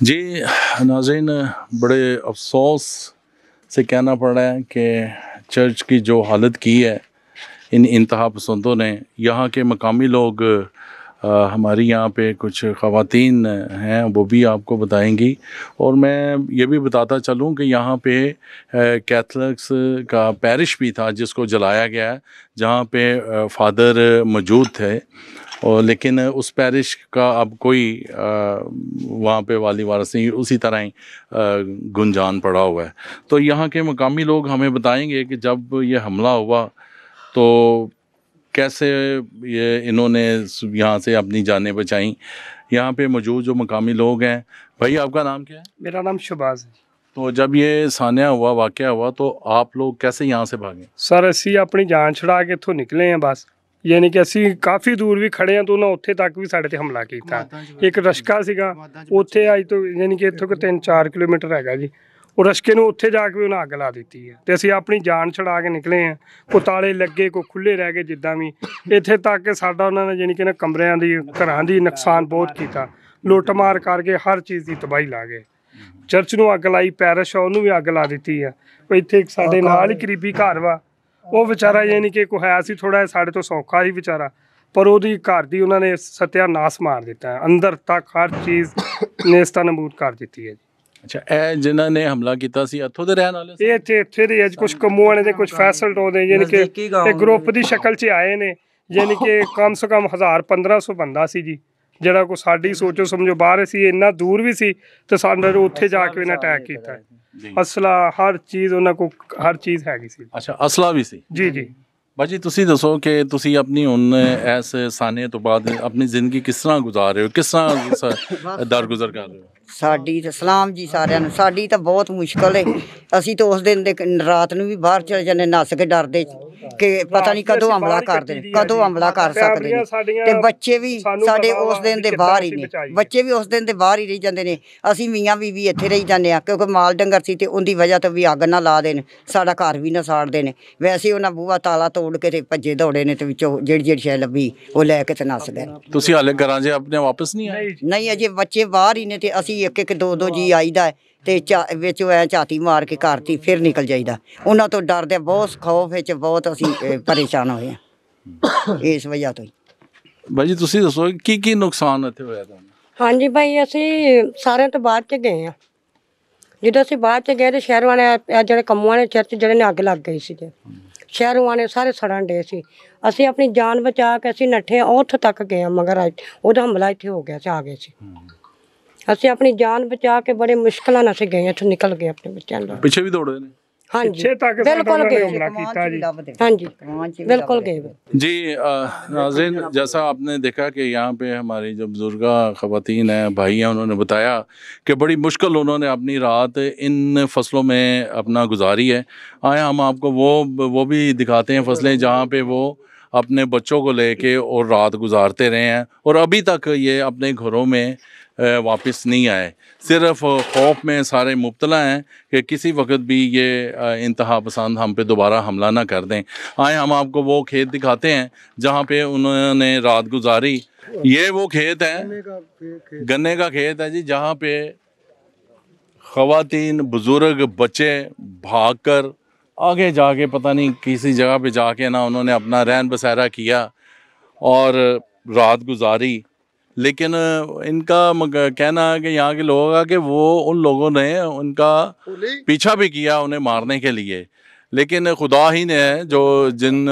जी नाजीन बड़े अफसोस से कहना पड़ रहा है कि चर्च की जो हालत की है इन इंतहा पसंदों ने यहाँ के मकामी लोग आ, हमारी यहाँ पे कुछ ख़वातीन हैं वो भी आपको बताएँगी। और मैं ये भी बताता चलूँ कि यहाँ पे कैथलिक्स का पैरिश भी था जिसको जलाया गया है जहाँ पे फादर मौजूद थे। और लेकिन उस पैरिश का अब कोई वहाँ पे वाली वारस नहीं उसी तरह ही गुंजान पड़ा हुआ है। तो यहाँ के मकामी लोग हमें बताएँगे कि जब ये हमला हुआ तो कैसे ये इन्होंने यहाँ से अपनी जानें बचाई? यहाँ पे मौजूद जो मकामी लोग हैं भाई आपका नाम क्या है? मेरा नाम शबाज है। तो जब ये सानिया हुआ वाक़ हुआ तो आप लोग कैसे यहाँ से भागे? सर असी अपनी जान छुड़ा के इतों निकले हैं बस। ਯਾਨੀ ਕਿ ਅਸੀਂ ਕਾਫੀ ਦੂਰ ਵੀ ਖੜੇ ਆ ਤਾਂ ਉਹਨਾਂ ਉੱਥੇ ਤੱਕ ਵੀ ਸਾਡੇ ਤੇ ਹਮਲਾ ਕੀਤਾ। ਇੱਕ ਰਸ਼ਕਾ ਸੀਗਾ। ਉੱਥੇ ਅੱਜ ਤੋਂ ਯਾਨੀ ਕਿ ਇੱਥੋਂ ਕਿ 3-4 ਕਿਲੋਮੀਟਰ ਹੈਗਾ ਜੀ। ਉਹ ਰਸ਼ਕੇ ਨੂੰ ਉੱਥੇ ਜਾ ਕੇ ਉਹਨਾਂ ਅੱਗ ਲਾ ਦਿੱਤੀ ਹੈ। ਤੇ ਅਸੀਂ ਆਪਣੀ ਜਾਨ ਛਡਾ ਕੇ ਨਿਕਲੇ ਆ। ਕੋ ਤਾਲੇ ਲੱਗੇ ਕੋ ਖੁੱਲੇ ਰਹਿ ਗਏ ਜਿੱਦਾਂ ਵੀ। ਇੱਥੇ ਤੱਕ ਕਿ ਸਾਡਾ ਉਹਨਾਂ ਨੇ ਯਾਨੀ ਕਿ ਨਾ ਕਮਰਿਆਂ ਦੀ ਘਰਾਂ ਦੀ ਨੁਕਸਾਨ ਬਹੁਤ ਕੀਤਾ। ਲੁੱਟ ਮਾਰ ਕਰਕੇ ਹਰ ਚੀਜ਼ ਦੀ ਤਬਾਹੀ ਲਾ ਗਏ। ਚਰਚ ਨੂੰ ਅੱਗ ਲਾਈ ਪੈਰਿਸ਼ ਉਹਨੂੰ ਵੀ ਅੱਗ ਲਾ ਦਿੱਤੀ ਆ। ਇੱਥੇ ਇੱਕ ਸਾਡੇ ਨਾਲ ਹੀ ਕਰੀਬੀ ਘਰ ਵਾ। ਉਹ ਵਿਚਾਰਾ ਯਾਨੀ ਕਿ ਕੋ ਹੈ ਸੀ ਥੋੜਾ ਸਾਡੇ ਤੋਂ ਸੌਖਾ ਹੀ ਵਿਚਾਰਾ ਪਰ ਉਹਦੀ ਘਰ ਦੀ ਉਹਨਾਂ ਨੇ ਸਤਿਆਨਾਸ਼ ਮਾਰ ਦਿੱਤਾ ਹੈ। ਅੰਦਰ ਤੱਕ ਹਰ ਚੀਜ਼ ਨੇਸਤਾ ਨਬੂਦ ਕਰ ਦਿੱਤੀ ਹੈ ਜੀ। ਅੱਛਾ ਇਹ ਜਿਨ੍ਹਾਂ ਨੇ ਹਮਲਾ ਕੀਤਾ ਸੀ ਇੱਥੋਂ ਦੇ ਰਹਿਣ ਵਾਲੇ ਇਹ ਇੱਥੇ ਇੱਥੇ ਦੇ ਅੱਜ ਕੁਝ ਕਮੂਆਣੇ ਦੇ ਕੁਝ ਫੈਸਲ ਟੋਦੇ ਯਾਨੀ ਕਿ ਇਹ ਗਰੁੱਪ ਦੀ। ਸ਼ਕਲ 'ਚ ਆਏ ਨੇ ਯਾਨੀ ਕਿ ਕਮ ਸੇ ਕਮ 1000 1500 ਬੰਦਾ ਸੀ ਜੀ। ਜਿਹੜਾ ਕੋ ਸਾਡੀ ਸੋਚੋ ਸਮਝੋ ਬਾਹਰ ਸੀ ਇੰਨਾ ਦੂਰ ਵੀ ਸੀ ਤੇ ਸਾਡੇ ਉੱਥੇ ਜਾ ਕੇ ਇਹਨਾਂ ਅਟੈਕ ਕੀਤਾ। ਅਸਲਾ ਹਰ ਚੀਜ਼ ਉਹਨਾਂ ਕੋ ਹਰ ਚੀਜ਼ ਹੈਗੀ ਸੀ। ਅੱਛਾ ਅਸਲਾ ਵੀ ਸੀ? ਜੀ ਜੀ। ਬਾਜੀ ਤੁਸੀਂ ਦੱਸੋ ਕਿ ਤੁਸੀਂ ਆਪਣੀ ਹੁਣ ਇਸ ਸਾਨੇ ਤੋਂ ਬਾਅਦ ਆਪਣੀ ਜ਼ਿੰਦਗੀ ਕਿਸ ਤਰ੍ਹਾਂ ਗੁਜ਼ਾਰ ਰਹੇ ਹੋ? ਕਿਸ ਤਰ੍ਹਾਂ ਦਰਗੁਜ਼ਰ ਕਰ ਰਹੇ ਹੋ? ਸਾਡੀ ਤਾਂ ਸਲਾਮ ਜੀ ਸਾਰਿਆਂ ਨੂੰ। ਸਾਡੀ ਤਾਂ ਬਹੁਤ ਮੁਸ਼ਕਲ ਹੈ ਅਸੀਂ ਤਾਂ ਉਸ ਦਿਨ ਦੇ ਰਾਤ ਨੂੰ ਵੀ ਬਾਹਰ ਚਲੇ ਜਾਂਦੇ ਨੱਸ ਕੇ ਡਰਦੇ ਕਿ ਪਤਾ ਨਹੀਂ ਕਦੋਂ ਹਮਲਾ ਕਰਦੇ ਨੇ ਕਦੋਂ ਹਮਲਾ ਕਰ ਸਕਦੇ ਨੇ। ਤੇ ਬੱਚੇ ਵੀ ਸਾਡੇ ਉਸ ਦਿਨ ਦੇ ਬਾਹਰ ਹੀ ਨੇ। ਬੱਚੇ ਵੀ ਉਸ ਦਿਨ ਦੇ ਬਾਹਰ ਹੀ ਰਹੀ ਜਾਂਦੇ ਨੇ। ਅਸੀਂ ਮੀਆਂ ਬੀਵੀ ਇੱਥੇ ਰਹੀ ਜਾਂਦੇ ਆ ਕਿਉਂਕਿ ਮਾਲ ਡੰਗਰ ਸੀ ਤੇ ਉਹਦੀ ਵਜ੍ਹਾ ਤੋਂ ਵੀ ਅੱਗ ਨਾ ਲਾ ਦੇਣ ਸਾਡਾ ਘਰ ਵੀ ਨਾ ਸਾੜਦੇ ਨੇ ਵੈਸੇ ਉਹਨਾਂ ਬੂਹਾ ਤਾਲਾ ਤੋੜ ਕੇ ਤੇ ਭੱਜੇ ਦੌੜੇ ਨੇ ਤੇ ਵਿੱਚੋਂ ਜਿਹੜੀ ਜਿਹੜੀ ਸ਼ੈ ਲੱਭੀ ਉਹ ਲੈ ਕੇ ਤੇ ਨੱਸ ਗਏ ਤੁਸੀਂ ਹਾਲੇ ਘਰਾਂ 'ਚ ਆਪਣੇ ਵਾਪਸ ਨਹੀਂ ਆਏ? ਨਹੀਂ ਅਜੇ ਬੱਚੇ ਬਾਹਰ ਹੀ ਨੇ ਤੇ ਅਸੀਂ ਇੱਕ ਇੱਕ ਦੋ ਦੋ ਜੀ ਆਈਦਾ ਤੇ ਵਿੱਚ ਐ ਝਾਤੀ ਮਾਰ ਕੇ ਘਰ ਤੀ ਫਿਰ ਨਿਕਲ ਜਾਈਦਾ। ਉਹਨਾਂ ਤੋਂ ਡਰਦੇ ਬਹੁਤ ਖੌਫ ਵਿੱਚ ਬਹੁਤ ਅਸੀਂ ਪਰੇਸ਼ਾਨ ਹੋਏ ਆ ਇਸ ਵਜ੍ਹਾ ਤੋਂ ਬਾਜੀ ਤੁਸੀਂ ਦੱਸੋ ਕੀ ਕੀ ਨੁਕਸਾਨ ਇੱਥੇ ਹੋਇਆ ਤੁਹਾਨੂੰ? ਹਾਂਜੀ ਭਾਈ ਅਸੀਂ ਸਾਰਿਆਂ ਤੋਂ ਬਾਅਦ ਚ ਗਏ ਆ ਜਦੋਂ ਅਸੀਂ ਬਾਅਦ ਚ ਗਏ ਤੇ ਸ਼ਹਿਰ ਵਾਲੇ ਆ ਜਿਹੜੇ ਕੰਮਾਂ ਵਾਲੇ ਚਰਚ ਜਿਹੜੇ ਨੇ ਅੱਗ ਲੱਗ ਗਈ ਸੀ ਤੇ ਸ਼ਹਿਰ ਵਾਲੇ ਸਾਰੇ ਸੜਨ ਡੇ ਸੀ। ਅਸੀਂ ਆਪਣੀ ਜਾਨ ਬਚਾ ਕੇ ਅਸੀਂ ਨੱਠੇ ਉੱਥ ਤੱਕ ਗਏ ਆ ਮਗਰ ਅੱਜ ਉਹਦਾ ਹਮਲਾ ਇੱਥੇ ਹੋ ਗਿਆ ਸੀ ਆ ਗਏ ਸੀ। असि अपनी जान बचा के बड़े मुश्किल ਨਾਲ ਅਸੀਂ ਗਏ ਇੱਥੋਂ ਨਿਕਲ ਗਏ ਆਪਣੇ हाँ जी बिल्कुल नाजिन जैसा आपने देखा कि यहाँ पे हमारी जो हैं भाई हैं उन्होंने बताया कि बड़ी मुश्किल उन्होंने अपनी रात इन फ़सलों में अपना गुजारी है आए हम आपको वो वो भी दिखाते हैं फ़सलें जहाँ पे वो अपने बच्चों को लेके और रात गुजारते रहे हैं और अभी तक ये अपने घरों में वापस नहीं आए। सिर्फ़ खौफ में सारे मुबतला हैं कि किसी वक्त भी ये इंतहा पसंद हम पे दोबारा हमला ना कर दें। आए हम आपको वो खेत दिखाते हैं जहाँ पे उन्होंने रात गुजारी। ये वो खेत है। गन्ने का खेत। है जी जहाँ पे ख़वातीन बुज़ुर्ग बच्चे भाग कर आगे जाके पता नहीं किसी जगह पे जाके ना उन्होंने अपना रहन बसेरा किया और रात गुजारी। लेकिन इनका कहना है कि यहाँ के लोगों का कि वो उन लोगों ने उनका पीछा भी किया उन्हें मारने के लिए। लेकिन खुदा ही ने है जो जिन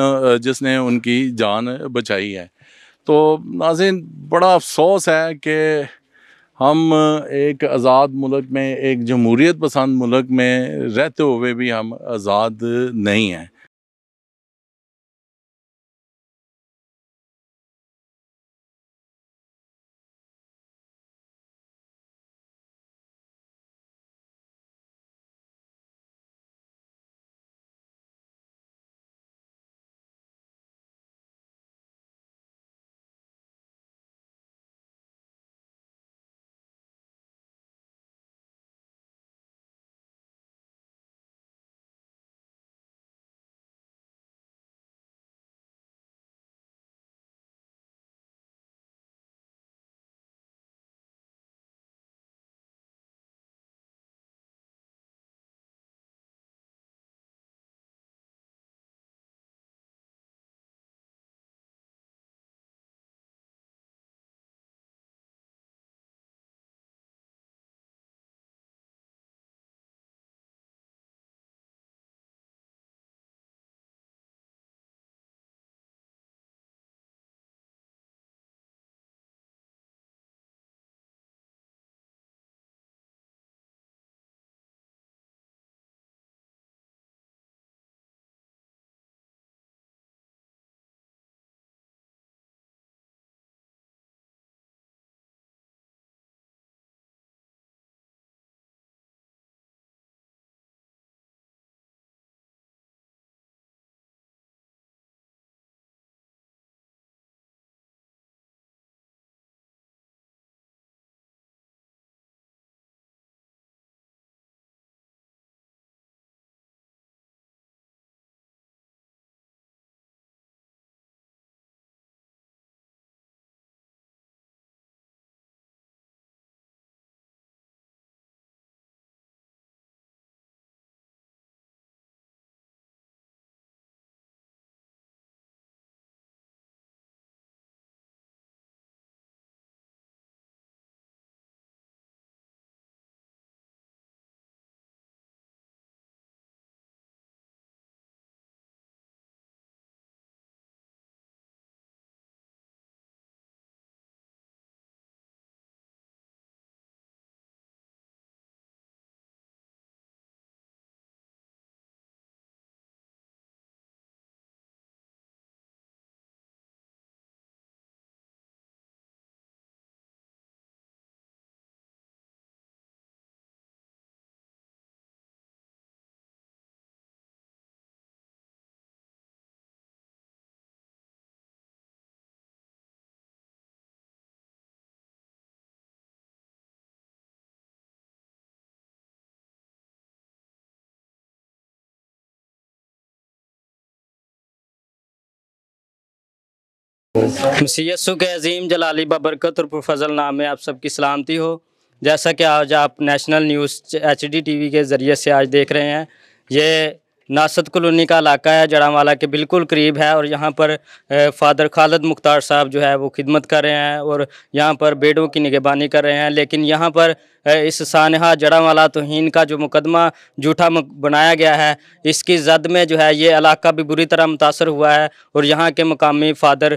जिसने उनकी जान बचाई है। तो नाजिन बड़ा अफसोस है कि हम एक आज़ाद मुल्क में एक जमहूरियत पसंद मुल्क में रहते हुए भी हम आज़ाद नहीं हैं। मसीयसु के अजीम जलाली बबरकत और फजल नाम में आप सबकी सलामती हो। जैसा कि आज आप national news H D TV we के ज़रिए से आज देख रहे हैं, ये नासद कॉलोनी का इलाका है, जड़ावाला के बिल्कुल करीब है और यहाँ पर फादर खालद मुख्तार साहब जो है वो खिदमत कर रहे हैं और यहाँ पर बेडों की निगहबानी कर रहे हैं। लेकिन यहाँ पर इस सानहा जड़ावाला तोहीन का जो मुकदमा झूठा बनाया गया है इसकी जद में जो है ये इलाका भी बुरी तरह मुतासर हुआ है और यहाँ के मकामी फादर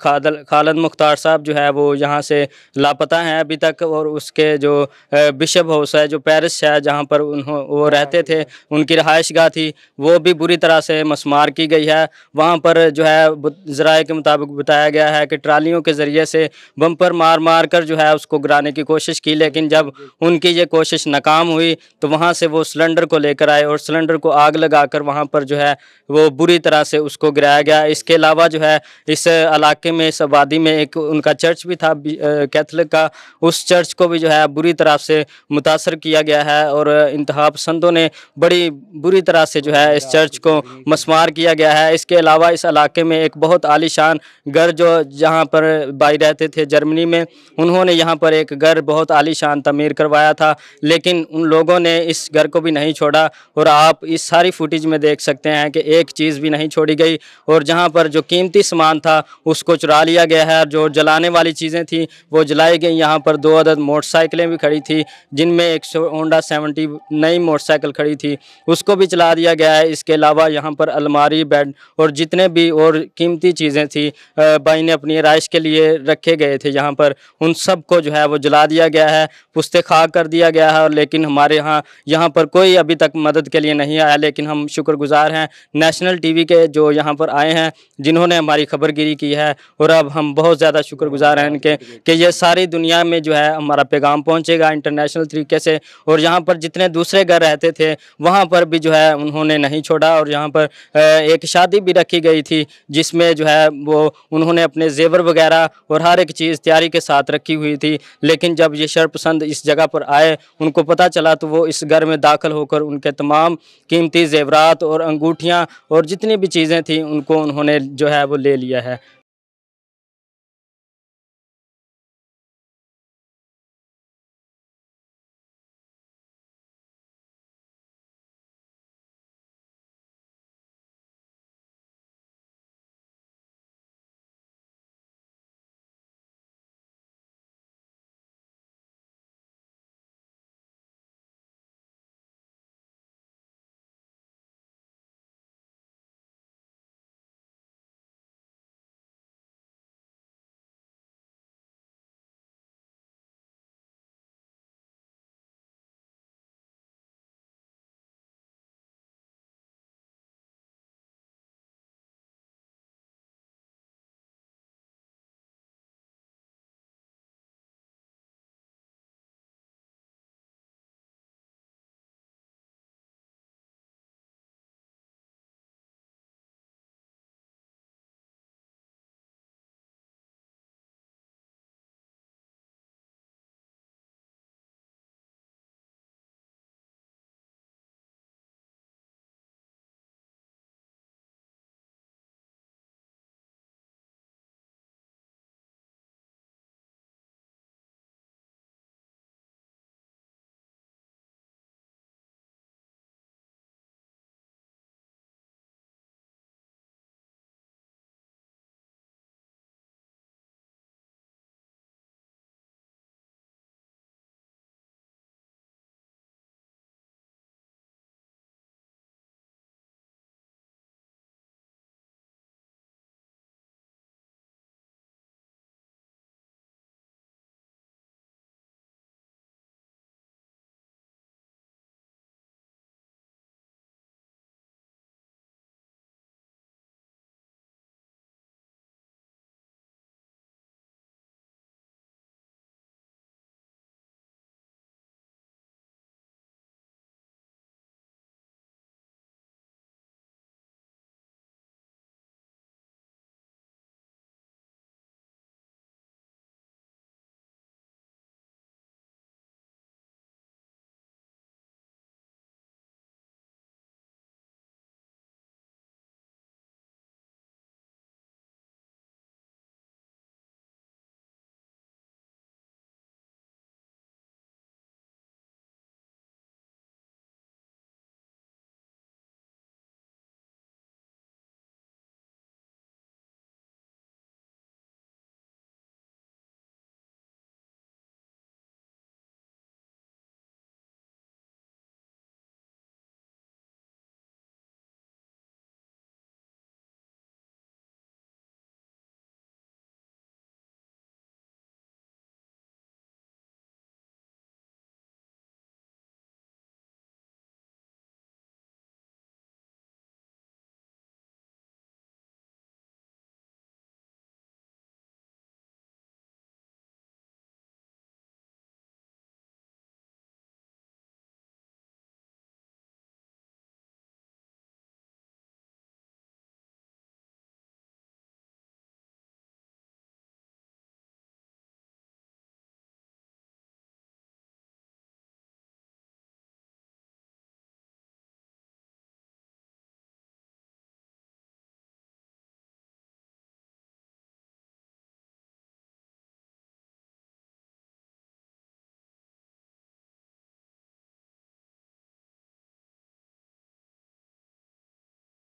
खादल खालद मुख्तार साहब जो है वो यहाँ से लापता हैं अभी तक और उसके जो बिशप हाउस है जो पेरिस है जहाँ पर उन्हों वो रहते थे उनकी रहाइश गाह थी वो भी बुरी तरह से मसमार की गई है। वहाँ पर जो है ज़राए के मुताबिक बताया गया है कि ट्रालियों के ज़रिए से बम्पर मार मार कर जो है उसको गिराने की कोशिश की लेकिन जब उनकी ये कोशिश नाकाम हुई तो वहाँ से वो सिलेंडर को लेकर आए और सिलेंडर को आग लगाकर वहाँ पर जो है वो बुरी तरह से उसको गिराया गया। इसके अलावा जो है इस इलाके में, इस आबादी में एक उनका चर्च भी था कैथलिक का। उस चर्च को भी जो है बुरी तरह से मुतासर किया गया है और इंतहा पसंदों ने बड़ी बुरी तरह से जो है इस चर्च को मसमार किया गया है। इसके अलावा इस इलाके में एक बहुत आलीशान घर जो जहाँ पर भाई रहते थे जर्मनी में, उन्होंने यहाँ पर एक घर बहुत आलीशान तमीर करवाया था, लेकिन उन लोगों ने इस घर को भी नहीं छोड़ा। और आप इस सारी फुटेज में देख सकते हैं कि एक चीज़ भी नहीं छोड़ी गई। और जहाँ पर जो कीमती सामान था, उसको चुरा लिया गया है। और जो जलाने वाली चीज़ें थी, वो जलाई गई। यहाँ पर दो अदद मोटरसाइकिलें भी खड़ी थी, जिनमें एक होंडा सेवेंटी नई मोटरसाइकिल खड़ी थी। उसको भी चला दिया गया है। इसके अलावा यहाँ पर अलमारी, बेड और जितने भी और कीमती चीज़ें थी भाई ने अपनी राइश के लिए रखे गए थे यहाँ पर। उन सबको जो है वो जला दिया गया है। पुस्ते खाक कर दिया गया है और लेकिन हमारे यहाँ यहाँ पर कोई अभी तक मदद के लिए नहीं आया, लेकिन हम शुक्रगुजार हैं। नेशनल टीवी के जो यहाँ पर आए हैं, जिन्होंने हमारी खबरगिरी की है और अब हम बहुत ज़्यादा शुक्रगुजार हैं इनके, कि ये सारी दुनिया में जो है हमारा पैगाम पहुँचेगा इंटरनेशनल तरीके से। और यहाँ पर जितने दूसरे घर रहते थे, वहाँ पर भी जो है उन्होंने नहीं छोड़ा और यहाँ पर एक शादी भी रखी गई थी, जिसमें जो है वो उन्होंने अपने जेवर वगैरह और हर एक चीज़ तैयारी के साथ रखी हुई थी। लेकिन जब ये शरपसंद इस जगह पर आए, उनको पता चला तो वो इस घर में दाखिल होकर उनके तमाम कीमती जेवरात और अंगूठियाँ और जितनी भी चीज़ें थी, उनको उन्होंने जो है वो ले लिया है।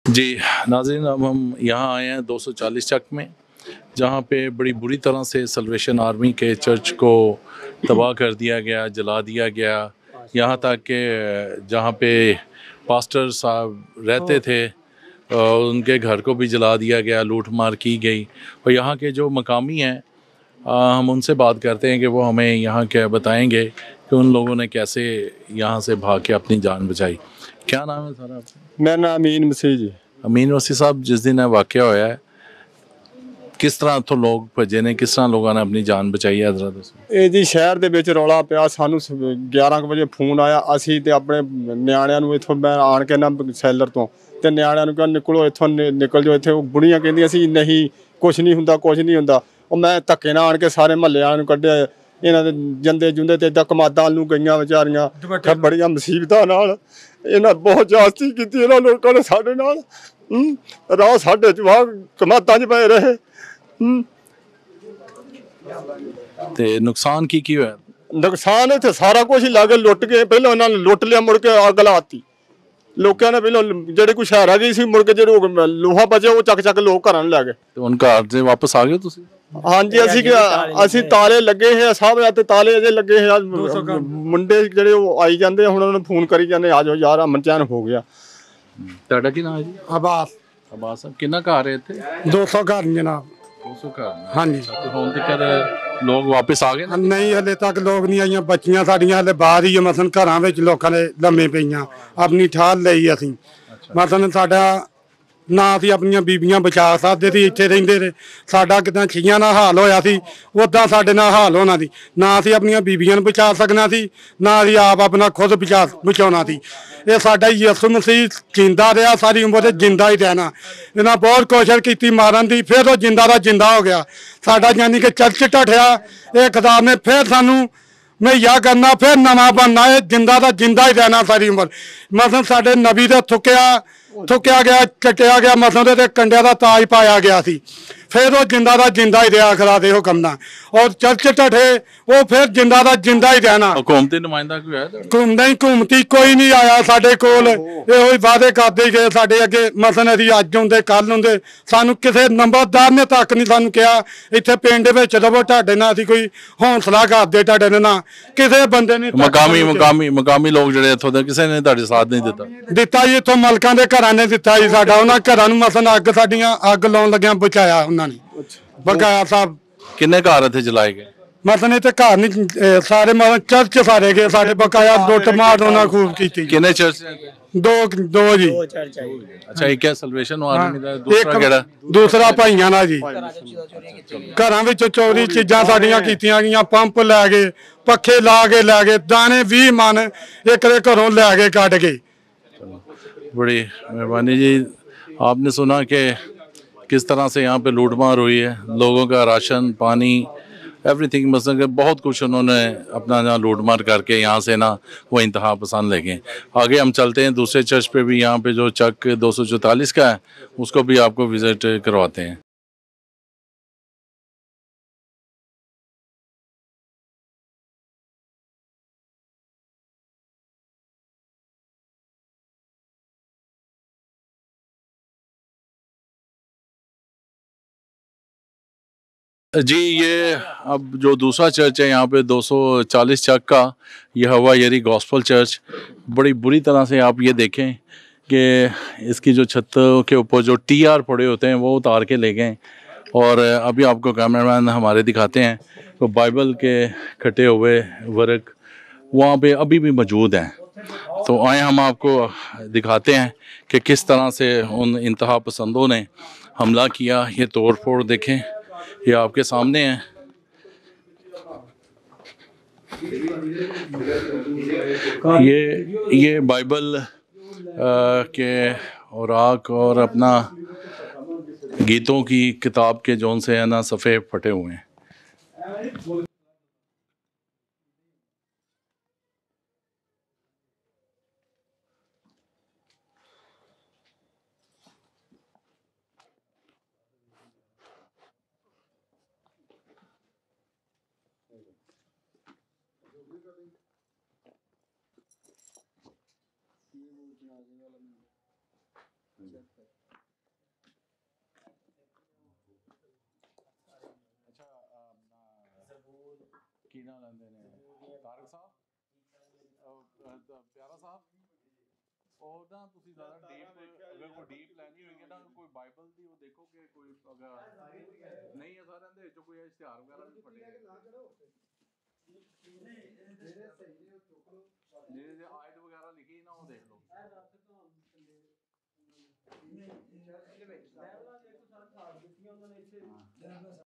जी नाजिन अब हम यहाँ आए हैं 240 चक में, जहाँ पे बड़ी बुरी तरह से सल्वेशन आर्मी के चर्च को तबाह कर दिया गया, जला दिया गया। यहाँ तक कि, जहाँ पे पास्टर साहब रहते थे उनके घर को भी जला दिया गया लूट मार की गई। और यहाँ के जो मकामी हैं हम उनसे बात करते हैं कि वो हमें यहाँ क्या बताएँगे कि उन लोगों ने कैसे यहाँ से भाग के अपनी जान बचाई। ਕਿਆ ਨਾਮ ਹੈ ਸਾਰਾ ਮੇਰਾ ਨਾਮ ਅਮੀਨ ਮਸੀਹ ਜੀ। ਅਮੀਨ ਮਸੀਹ ਸਾਹਿਬ ਜਿਸ ਦਿਨ ਇਹ ਵਾਕਿਆ ਹੋਇਆ ਹੈ ਕਿਸ ਤਰ੍ਹਾਂ ਉੱਥੋਂ ਲੋਕ ਭਜੇ ਨੇ ਕਿਸ ਤਰ੍ਹਾਂ ਲੋਕਾਂ ਨੇ ਆਪਣੀ ਜਾਨ ਬਚਾਈ ਹੈ ਜ਼ਰਾ ਦੱਸੋ। ਇਹ ਜੀ ਸ਼ਹਿਰ ਦੇ ਵਿੱਚ ਰੌਲਾ ਪਿਆ ਸਾਨੂੰ 11 ਵਜੇ ਫੋਨ ਆਇਆ ਅਸੀਂ ਤੇ ਆਪਣੇ ਨਿਆਣਿਆਂ ਨੂੰ ਇੱਥੋਂ ਮੈਂ ਆਣ ਕੇ ਨਾ ਸੈਲਰ ਤੋਂ ਤੇ ਨਿਆਣਿਆਂ ਨੂੰ ਕਿਹਾ ਨਿਕਲੋ ਇੱਥੋਂ ਨਿਕਲ ਜਾਓ ਇੱਥੇ। ਉਹ ਬੁੜੀਆਂ ਕਹਿੰਦੀਆਂ ਸੀ ਨਹੀਂ ਕੁਝ ਨਹੀਂ ਹੁੰਦਾ ਕੁਝ ਨਹੀਂ ਹੁੰਦਾ। ਉਹ ਮੈਂ ਧੱਕੇ ਨਾਲ ਆਣ ਕੇ ਸਾਰੇ ਮਹੱਲੇ ਵਾਲਿਆਂ ਨੂੰ ਕੱਢਿਆ ਇਹਨਾਂ ਦੇ ਜੰਦੇ ਜੁੰਦੇ ਤੇ ਇਦਾਂ ਕਮਾਦਾਂ ਨੂੰ ਗਈਆਂ ਵਿਚਾਰੀਆਂ ਬੜੀਆਂ ਮੁਸੀਬਤਾਂ ਨਾਲ। ਇਹਨਾਂ ਬਹੁਤ ਜਾਸਤੀ ਕੀਤੀ ਇਹਨਾਂ ਲੋਕਾਂ ਨੇ ਸਾਡੇ ਨਾਲ। ਰਾਹ ਸਾਡੇ ਜਵਾਕ ਕਮਾਦਾਂ 'ਚ ਪਏ ਰਹੇ। ਤੇ ਨੁਕਸਾਨ ਕੀ ਕੀ ਹੋਇਆ? ਨੁਕਸਾਨ ਇੱਥੇ ਸਾਰਾ ਕੁਝ ਹੀ ਲੱਗ ਲੁੱਟ ਗਏ ਪਹਿਲਾਂ ਉਹਨਾਂ ਨੇ ਲੁੱਟ ਲਿਆ ਮੁੜ ਕੇ ਅੱਗ ਲਾਤੀ। ਲੋਕਾਂ ਨੇ ਪਹਿਲਾਂ ਜਿਹੜੇ ਕੁਛ ਹੈਰਾ ਗਈ ਸੀ ਮੁੜ ਕੇ ਜਿਹੜੇ ਲੋਹਾ ਬਚਿਆ ਉਹ ਚੱਕ ਚੱਕ ਲੋਕ ਘਰਾਂ ਨੂੰ ਲੈ ਗਏ। ਤੇ ਹੁਣ ਘਰ ਦੇ ਵਾਪਸ ਆ ਗਏ ਤੁਸੀਂ? ਹਾਂਜੀ ਅਸੀਂ ਅਸੀਂ ਤਾਲੇ ਲੱਗੇ ਹੈ ਸਭ ਤੇ ਤਾਲੇ ਅਜੇ ਲੱਗੇ ਹੈ ਮੁੰਡੇ ਜਿਹੜੇ ਉਹ ਆਈ ਜਾਂਦੇ ਹੁਣ ਉਹਨਾਂ ਨੂੰ ਫੋਨ ਕਰੀ ਜਾਂਦੇ ਆ ਜਾਓ ਯਾਰ ਅਮਨ ਚੈਨ ਹੋ ਗਿਆ। ਤੁਹਾਡਾ ਕੀ ਨਾਮ ਹੈ ਜੀ? ਆਬਾਸ ਅਬਾਸ ਸਾਹਿਬ ਕਿੰਨਾ ਘਰ ਹੈ ਇੱਥੇ? 200 ਘਰ ਜਨਾਬ। 200 ਘਰ। ਹਾਂਜੀ। ਤੇ ਹੁਣ ਤੱਕ ਲੋਕ ਵਾਪਸ ਆ ਗਏ? ਨਹੀਂ ਹਲੇ ਤੱਕ ਲੋਕ ਨਹੀਂ ਆਈਆਂ ਬੱਚੀਆਂ ਸਾਡੀਆਂ ਹਲੇ ਬਾਹਰ ਹੀ ਮਸਨ ਘਰਾਂ ਵਿੱਚ ਲੋਕਾਂ ਦੇ ਲੰਮੇ ਪਈਆਂ। ਆਪਣੀ ਠਾਲ ਲਈ ਅਸੀਂ। ਮਸਨ ਸਾਡਾ ਨਾ ਅਸੀਂ ਆਪਣੀਆਂ ਬੀਬੀਆਂ ਬਚਾ ਸਕਦੇ ਸੀ, ਇੱਥੇ ਰਹਿੰਦੇ ਰਹੇ। ਸਾਡਾ ਕਿਦਾਂ ਛੀਆਂ ਨਾਲ ਹਾਲ ਹੋਇਆ ਸੀ ਉਦਾਂ ਸਾਡੇ ਨਾਲ ਹਾਲ ਹੋਣਾ ਸੀ। ਨਾ ਅਸੀਂ ਆਪਣੀਆਂ ਬੀਬੀਆਂ ਨੂੰ ਬਚਾ ਸਕਣਾ ਸੀ, ਨਾ ਅਸੀਂ ਆਪ ਆਪਣਾ ਖੁਦ ਬਚਾ, ਬਚਾਉਣਾ ਸੀ। ਇਹ ਸਾਡਾ ਯਿਸੂ ਮਸੀਹ ਜਿੰਦਾ ਰਿਹਾ, ਸਾਰੀ ਉਮਰ ਤੇ ਜਿੰਦਾ ਹੀ ਰਹਿਣਾ। ਇਹਨਾਂ ਬਹੁਤ ਕੋਸ਼ਿਸ਼ ਕੀਤੀ ਮਾਰਨ ਦੀ, ਫਿਰ ਉਹ ਜਿੰਦਾ ਦਾ ਜਿੰਦਾ ਹੋ ਗਿਆ। ਸਾਡਾ ਯਾਨੀ ਕਿ ਚਰਚ ਢੱਠਿਆ ਇਹ ਖੁਦਾ ਨੇ ਫਿਰ ਸਾਨੂੰ ਮਈਆ ਕਰਨਾ, ਫਿਰ ਨਵਾਂ ਬਣਨਾ, ਇਹ ਜਿੰਦਾ ਦਾ ਜਿੰਦਾ ਹੀ ਰਹਿਣਾ ਸਾਰੀ ਉਮਰ। ਮਸਲ ਸਾਡੇ ਨਬੀ ਦਾ ਥੁੱਕਿਆ ਥੁੱਕਿਆ ਗਿਆ ਚੱਟਿਆ ਗਿਆ ਮਸਲ ਦੇ ਤੇ ਕੰਡਿਆਂ ਦਾ ਤਾਜ ਪਾਇਆ ਗਿਆ ਸੀ। ਫਿਰ ਉਹ ਜਿੰਦਾ ਦਾ ਜਿੰਦਾ ਹੀ ਰਿਹਾ ਖੁਦਾ ਦੇ ਹੁਕਮ ਨਾਲ। ਔਰ ਚਰਚ ਢੱਠੇ ਉਹ ਫਿਰ ਜਿੰਦਾ ਦਾ ਜਿੰਦਾ ਹੀ ਰਹਿਣਾ। ਹਕੂਮਤੀ ਨੁਮਾਇੰਦਾ ਕੋਈ ਆਇਆ ਤੁਹਾਡਾ? ਘੁੰਮ ਨਹੀਂ ਘੁੰਮਤੀ ਕੋਈ ਨਹੀਂ ਆਇਆ ਸਾਡੇ ਕੋਲ। ਇਹੋ ਹੀ ਵਾਅਦੇ ਕਰਦੇ ਗਏ ਸਾਡੇ ਅੱਗੇ। ਮਸਨ ਅਸੀਂ ਅੱਜ ਹੁੰਦੇ ਕੱਲ ਹੁੰਦੇ। ਸਾਨੂੰ ਕਿਸੇ ਨੰਬਰਦਾਰ ਨੇ ਤੱਕ ਨਹੀਂ ਸਾਨੂੰ ਕਿਹਾ। ਇੱਥੇ ਪਿੰਡ ਵਿੱਚ ਰਵੋ ਤੁਹਾਡੇ ਨਾਲ ਅਸੀਂ ਕੋਈ ਹੌਸਲਾ ਕਰਦੇ ਤੁਹਾਡੇ ਨਾਲ। ਕਿਸੇ ਬੰਦੇ ਨੇ ਮਕਾਮੀ। ਮਕਾਮੀ ਮਕਾਮੀ ਲੋਕ ਜਿਹੜੇ ਇੱਥੋਂ ਦੇ ਕਿਸੇ ਨੇ ਤੁਹਾਡੇ ਸਾਥ ਨਹੀਂ ਦਿੱਤਾ। ਦਿੱਤਾ ਜੀ ਇੱਥੋਂ ਮਲਕਾਂ ਦੇ ਘਰਾਂ ਨੇ ਦਿੱਤਾ ਜੀ ਸਾਡਾ। ਉਹਨਾਂ ਘਰਾਂ ਨੂੰ ਮਸਨ ਅੱਗ ਸਾਡੀਆਂ ਅੱਗ ਲਾਉਣ ਲੱਗਿਆਂ ਬਚਾਇਆ ਉਹਨਾਂ ਬਰਕਾਰ ਸਾਹਿਬ ਕਿੰਨੇ ਘਰ ਇੱਥੇ ਜਲਾਏ ਗਏ? ਮਤਲਬ ਇੱਥੇ ਘਰ ਨਹੀਂ ਸਾਰੇ ਮਤਲਬ ਚਰਚ ਸਾਰੇ ਗਏ ਸਾਡੇ ਬਕਾਇਆ ਲੁੱਟ ਮਾਰ ਉਹਨਾਂ ਖੂਬ ਕੀਤੀ ਕਿੰਨੇ ਚਰਚ ਦੋ ਦੋ ਜੀ। ਅੱਛਾ ਇੱਕ ਹੈ ਸਲਵੇਸ਼ਨ ਆਰਮੀ ਦਾ ਦੂਸਰਾ ਕਿਹੜਾ? ਦੂਸਰਾ ਭਾਈਆਂ ਦਾ ਜੀ। ਘਰਾਂ ਵਿੱਚ ਚੋਰੀ ਚੀਜ਼ਾਂ ਸਾਡੀਆਂ ਕੀਤੀਆਂ ਗਈਆਂ ਪੰਪ ਲੈ ਗਏ ਪੱਖੇ ਲਾ ਕੇ ਲੈ ਗਏ ਦਾਣੇ 20 ਮਨ ਇੱਕ ਦੇ ਘਰੋਂ ਲੈ ਕੇ ਕੱਢ ਗਏ। ਬੜੀ ਮਿਹਰਬਾਨੀ ਜੀ। ਆਪਨੇ ਸੁਣਾ ਕਿ किस तरह से यहाँ पे लूटमार हुई है, लोगों का राशन, पानी एवरीथिंग मतलब बहुत कुछ उन्होंने अपना यहाँ लूटमार करके यहाँ से ना वो इंतहा पसंद लेके आगे हम चलते हैं, दूसरे चर्च पे भी यहाँ पे जो चक दो का है, उसको भी आपको विज़िट करवाते हैं। जी, ये अब जो दूसरा चर्च है, यहाँ पे 240 चक का, ये हवा यरी गॉस्पल चर्च। बड़ी बुरी तरह से आप ये देखें कि इसकी जो छत के ऊपर जो टी आर पड़े होते हैं, वो उतार के ले गए। और अभी आपको कैमरामैन हमारे दिखाते हैं तो बाइबल के कटे हुए वर्क वहाँ पे अभी भी मौजूद हैं। तो आए हम आपको दिखाते हैं कि किस तरह से उन इंतहा पसंदों ने हमला किया, ये तोड़ फोड़ देखें। ये आपके सामने है। ये ये बाइबल आ, के औराक और अपना गीतों की किताब के जौन से है ना सफ़े फटे हुए हैं। ਉਦਾਂ ਤੁਸੀਂ ਜ਼ਿਆਦਾ ਡੀਪ ਅਗਰ ਕੋਈ ਡੀਪ ਲੈਣੀ ਹੋਏਗੀ ਤਾਂ ਕੋਈ ਬਾਈਬਲ ਦੀ ਉਹ ਦੇਖੋਗੇ ਕੋਈ ਅਗਰ ਨਹੀਂ ਹੈ ਸਾਰਿਆਂ ਦੇ ਵਿੱਚ ਕੋਈ ਇਸ਼ਤਿਹਾਰ ਵਗੈਰਾ ਵੀ ਫਟੇ ਨਾ ਕਰੋ ਜਿਹੜੇ ਸਹੀ ਨੇ ਚੁੱਕ ਲਓ। ਜਿਹੜੇ ਆਇਤ ਵਗੈਰਾ ਲਿਖੀ ਨਾ ਉਹ ਦੇਖ ਲਓ। ਇਹ ਰੱਖ ਤੋਂ ਥੱਲੇ ਨਹੀਂ ਇਹਦੇ ਵਿੱਚ ਲੈਵਲਾਂ ਦੇ ਕੋ ਸਾਰਾ ਖਾੜ ਦਿੱਤੀਆਂ ਉਹਨਾਂ ਨੇ ਇੱਥੇ।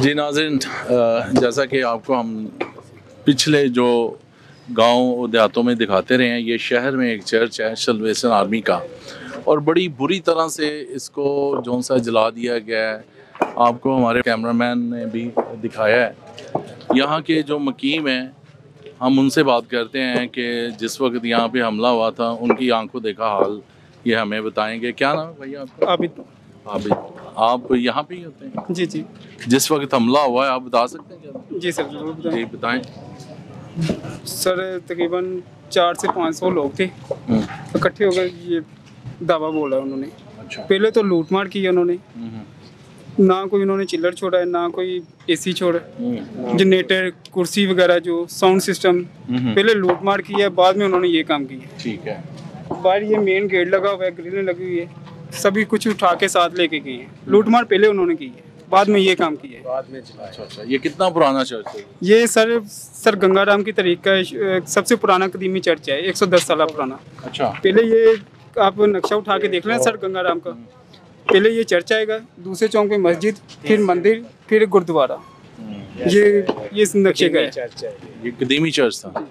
जी नाजिन जैसा कि आपको हम पिछले जो गाँव देहातों में दिखाते रहे हैं, ये शहर में एक चर्च है सलवेशन आर्मी का। और बड़ी बुरी तरह से इसको जो सा जला दिया गया है, आपको हमारे कैमरामैन ने भी दिखाया है। यहाँ के जो मकीम हैं, हम उनसे बात करते हैं कि जिस वक्त यहाँ पे हमला हुआ था, उनकी आँखों देखा हाल ये हमें बताएँगे। क्या नाम भैया आपका? आबिद आबिद आप यहाँ पे ही होते हैं? जी जी। जिस वक्त हमला हुआ है आप बता सकते हैं क्या जी सर ज़रूर बताएँ। जी बताएँ। सर तकरीबन चार से पाँच सौ लोग थे। हम्म, इकट्ठे होकर ये दावा बोला उन्होंने। अच्छा। पहले तो लूटमार की उन्होंने। ना कोई उन्होंने चिल्लर छोड़ा है ना कोई एसी छोड़ा जनरेटर कुर्सी वगैरह जो साउंड सिस्टम हम्म। पहले लूटमार की है बाद में उन्होंने ये काम किया। ठीक है। बाहर ये मेन गेट लगा हुआ है ग्रिलें लगी हुई है। सभी कुछ उठा के साथ लेके गए हैं। लूटमार पहले उन्होंने की है बाद में ये काम किया है बाद में अच्छा अच्छा ये कितना पुराना चर्च है? ये सर सर गंगाराम की तरीक का सबसे पुराना कदीमी चर्च है 110 साल पुराना। अच्छा। पहले ये आप नक्शा उठा के देख लें सर गंगाराम का। पहले ये चर्च आएगा दूसरे चौक में मस्जिद फिर मंदिर फिर गुरुद्वारा। ये ये नक्शे का है। ये कदीमी चर्च था।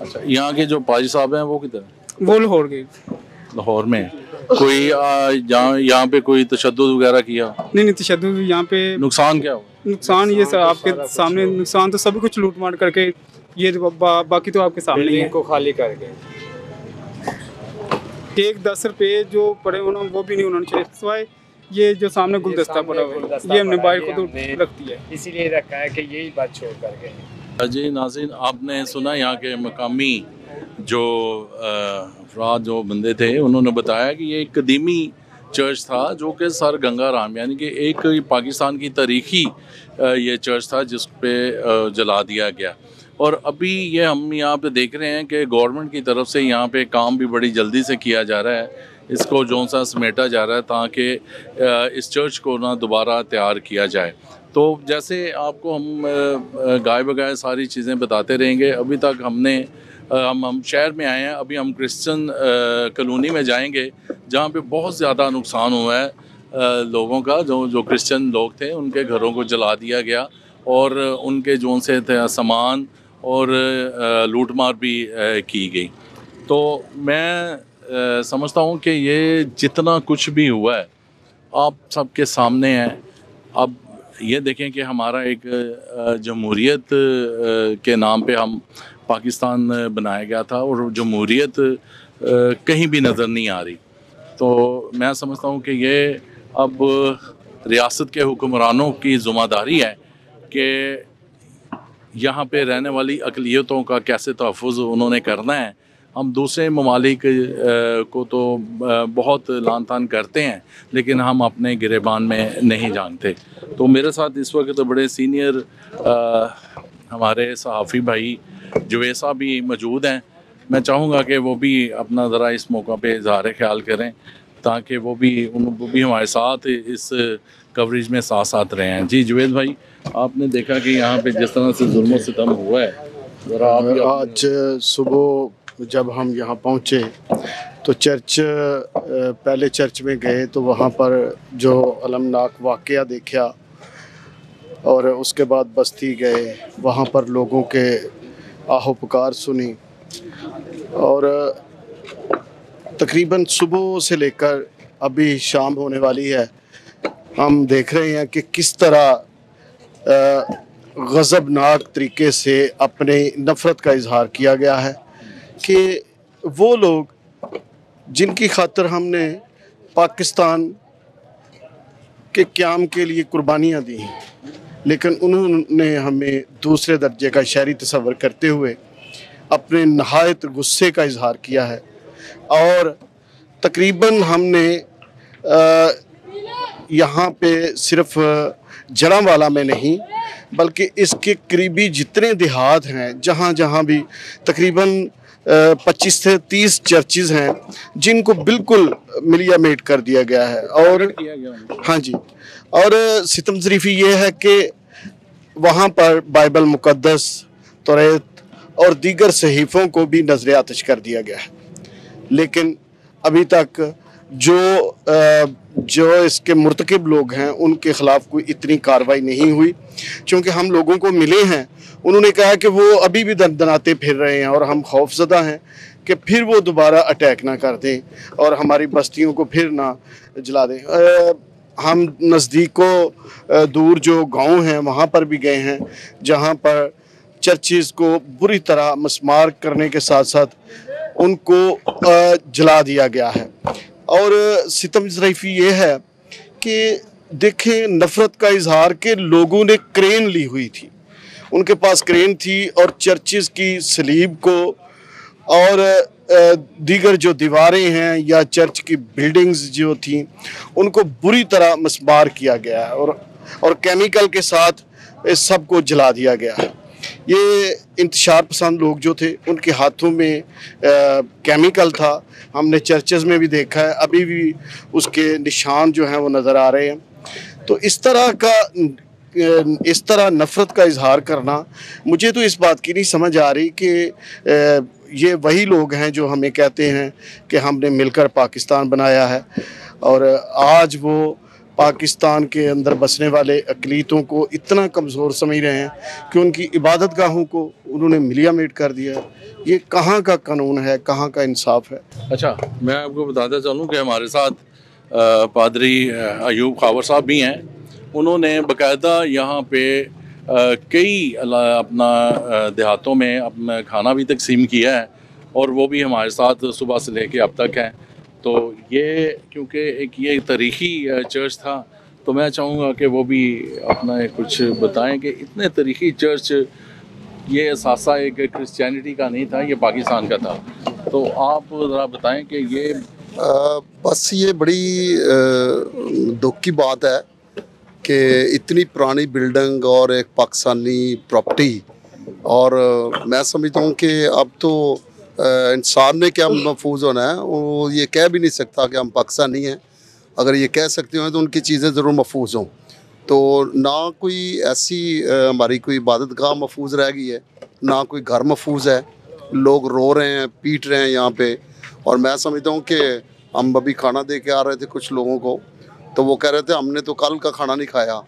अच्छा यहाँ के जो पाजी साहब हैं वो किधर हैं? वो लाहौर गए। लाहौर में? कोई यहाँ यहाँ पे कोई तशद वगैरह किया? नहीं नहीं तशद यहाँ पे नुकसान क्या हुआ? नुकसान ये सर आपके सामने नुकसान तो सभी कुछ लूट मार करके ये बा, बाकी तो आपके सामने को खाली कर गए। एक दस रुपए जो पड़े उन्होंने वो भी नहीं उन्होंने छोड़े सिवाय ये जो सामने गुलदस्ता पड़ा हुआ है ये हमने बाइक को तो रख दिया है। इसीलिए रखा है कि यही बात छोड़ कर गए। जी नाजिन आपने सुना यहाँ के मकामी जो अफराद जो बंदे थे, उन्होंने बताया कि ये एक कदीमी चर्च था, जो कि सर गंगा राम, यानी कि एक पाकिस्तान की तारीखी ये चर्च था, जिस पे जला दिया गया। और अभी ये हम यहाँ पे देख रहे हैं कि गवर्नमेंट की तरफ़ से यहाँ पे काम भी बड़ी जल्दी से किया जा रहा है। इसको जो सा समेटा जा रहा है ताकि इस चर्च को ना दोबारा तैयार किया जाए। तो जैसे आपको हम गाय बगाए सारी चीज़ें बताते रहेंगे, अभी तक हमने हम हम शहर में आए हैं। अभी हम क्रिश्चियन अ, कॉलोनी में जाएँगे जहाँ पे बहुत ज़्यादा नुकसान हुआ है लोगों का जो जो क्रिश्चियन लोग थे उनके घरों को जला दिया गया और उनके जो से थे सामान और लूटमार भी की गई। तो मैं समझता हूँ कि ये जितना कुछ भी हुआ है आप सबके सामने है। अब ये देखें कि हमारा एक जमहूरीत के नाम पे हम पाकिस्तान बनाया गया था और जमहूरियत अ, कहीं भी नज़र नहीं आ रही। तो मैं समझता हूँ कि ये अब रियासत के हुक्मरानों की ज़िम्मेदारी है कि यहाँ पे रहने वाली अकलीतों का कैसे तहफ़ उन्होंने करना है। हम दूसरे ममालिक को तो बहुत लान तान करते हैं लेकिन हम अपने गिरेबान में नहीं जानते। तो मेरे साथ इस वक्त बड़े सीनियर हमारे सहाफ़ी भाई, जुवेसा भी मौजूद हैं। मैं चाहूँगा कि वो भी अपना ज़रा इस मौका पे इजहार ख्याल करें, ताकि वो भी उन, वो भी हमारे साथ इस कवरेज में साथ साथ रहे। हैं जी जुवेद भाई, आपने देखा कि यहाँ पे जिस तरह से जुल्म सितम हुआ है आज सुबह जब हम यहाँ पहुँचे तो चर्च पहले चर्च में गए तो वहाँ पर जो अलमनाक वाक़ देखा और उसके बाद बस्ती गए, वहाँ पर लोगों के आहो पुकार सुनी। और तकरीबन सुबह से लेकर अभी शाम होने वाली है, हम देख रहे हैं कि किस तरह गज़बनाक तरीके से अपने नफ़रत का इजहार किया गया है कि वो लोग, जिनकी खातर हमने पाकिस्तान के क्याम के लिए कुर्बानियाँ दी लेकिन उन्होंने हमें दूसरे दर्जे का शहरी तस्वर करते हुए अपने नहायत गुस्से का इजहार किया है। और तकरीबन हमने यहाँ पे सिर्फ़ जड़ावाला में नहीं, बल्कि इसके करीबी जितने देहात हैं जहाँ जहाँ भी तकरीबन पच्चीस से तीस चर्चेज हैं, जिनको बिल्कुल मिलिया मेट कर दिया गया है और। हाँ जी, और सितम शरीफी ये है कि वहाँ पर बाइबल मुकदस तोरेत और दीगर सहीफ़ों को भी नज़र आतश कर दिया गया है लेकिन अभी तक जो जो इसके मुर्तकब लोग हैं, उनके ख़िलाफ़ कोई इतनी कार्रवाई नहीं हुई। क्योंकि हम लोगों को मिले हैं, उन्होंने कहा कि वो अभी भी दनाते फिर रहे हैं और हम खौफजदा हैं कि फिर वो दोबारा अटैक ना कर दें और हमारी बस्तियों को फिर ना जला दें। हम नज़दीकों दूर जो गाँव हैं, वहाँ पर भी गए हैं, जहाँ पर चर्चिज़ को बुरी तरह मस्मार करने के साथ साथ उनको जला दिया गया है। और सितम ज़रीफ़ी ये है कि देखें नफ़रत का इजहार के लोगों ने क्रेन ली हुई थी। उनके पास क्रेन थी और चर्चिज़ की सलीब को और दीगर जो दीवारें हैं या चर्च की बिल्डिंग्स जो थी उनको बुरी तरह मसमार किया गया है और और केमिकल के साथ इस सबको जला दिया गया है। ये इंतशार पसंद लोग जो थे उनके हाथों में अ, केमिकल था। हमने चर्चेज में भी देखा है, अभी भी उसके निशान जो हैं वो नज़र आ रहे हैं। तो इस तरह का इस तरह नफ़रत का इजहार करना, मुझे तो इस बात की नहीं समझ आ रही कि ये वही लोग हैं जो हमें कहते हैं कि हमने मिलकर पाकिस्तान बनाया है। और आज वो पाकिस्तान के अंदर बसने वाले अकलीतों को इतना कमज़ोर समझ रहे हैं कि उनकी इबादत गाहों को उन्होंने मिलिया मेट कर दिया है। ये कहाँ का कानून है, कहाँ का इंसाफ है? अच्छा मैं आपको बताता चलूँ कि हमारे साथ पादरी अयूब खावर साहब भी हैं। उन्होंने बकायदा यहाँ पे कई अपना देहातों में अपना खाना भी तकसीम किया है और वो भी हमारे साथ सुबह से लेके अब तक हैं। तो ये क्योंकि एक ये तारीखी चर्च था तो मैं चाहूँगा कि वो भी अपना कुछ बताएँ कि इतने तारीखी चर्च ये असासा एक क्रिश्चियनिटी का नहीं था ये पाकिस्तान का था। तो आप ज़रा बताएँ कि ये अ, बस ये बड़ी दुख की बात है कि इतनी पुरानी बिल्डिंग और एक पाकिस्तानी प्रॉपर्टी और मैं समझता हूँ कि अब तो इंसान ने क्या महफूज होना है वो ये कह भी नहीं सकता कि हम पाकिस्तानी हैं। अगर ये कह सकते हो तो उनकी चीज़ें ज़रूर महफूज हों। तो ना कोई ऐसी हमारी कोई इबादत गाह महफूज रह गई है ना कोई घर महफूज है। लोग रो रहे हैं पीट रहे हैं यहाँ पे। और मैं समझता हूँ कि हम अभी खाना दे के आ रहे थे कुछ लोगों को तो वो कह रहे थे हमने तो कल का खाना नहीं खाया।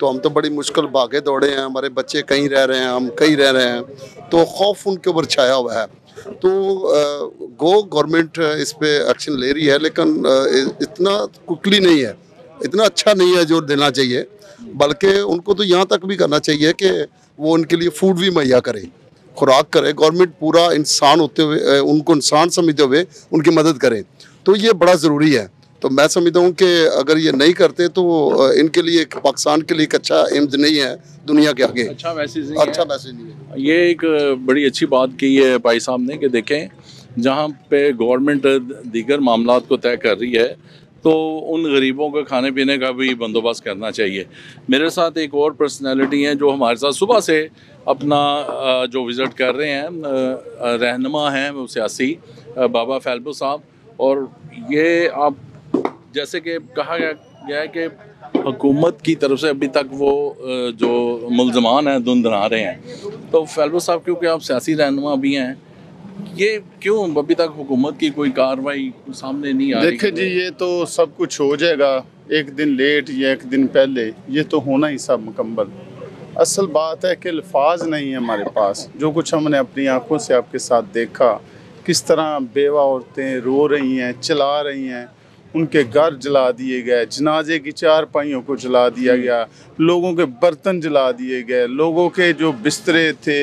तो हम तो बड़ी मुश्किल भागे दौड़े हैं हमारे बच्चे कहीं रह रहे हैं हम कहीं रह रहे हैं। तो खौफ उनके ऊपर छाया हुआ है। तो गो गवर्नमेंट इस पर एक्शन ले रही है, लेकिन इतना कुकली नहीं है। इतना अच्छा नहीं है जो देना चाहिए, बल्कि उनको तो यहाँ तक भी करना चाहिए कि वो उनके लिए फ़ूड भी मुहैया करे, खुराक करे। गवर्नमेंट पूरा इंसान होते हुए उनको इंसान समझते हुए उनकी मदद करें। तो ये बड़ा ज़रूरी है। तो मैं समझता हूँ कि अगर ये नहीं करते तो इनके लिए एक पाकिस्तान के लिए एक अच्छा इम्ज नहीं है दुनिया के आगे। अच्छा मैसेज अच्छा मैसेज नहीं है। ये एक बड़ी अच्छी बात की है भाई साहब ने कि देखें जहाँ पे गवर्नमेंट दीगर मामला को तय कर रही है तो उन गरीबों के खाने पीने का भी बंदोबस्त करना चाहिए। मेरे साथ एक और पर्सनैलिटी हैं जो हमारे साथ सुबह से अपना जो विज़िट कर रहे हैं रहनमा हैं वो सियासी बाबा फैलबू साहब। और ये आप जैसे कि कहा गया है कि हुकूमत की तरफ़ से अभी तक वो जो मुलजमान हैं, धुंधला रहे हैं। तो फैलबू साहब, क्योंकि आप सियासी रहनुमा भी हैं, ये क्यों अभी तक हुकूमत की कोई कार्रवाई सामने नहीं आ रही? देखिए जी, ये तो सब कुछ हो जाएगा, एक दिन लेट या एक दिन पहले, ये तो होना ही सब मुकम्मल। असल बात है कि अल्फाज नहीं है हमारे पास। जो कुछ हमने अपनी आँखों से आपके साथ देखा, किस तरह बेवा औरतें रो रही हैं, चिल्ला रही हैं उनके घर जला दिए गए जनाजे की चार पाइयों को जला दिया गया लोगों के बर्तन जला दिए गए लोगों के जो बिस्तरे थे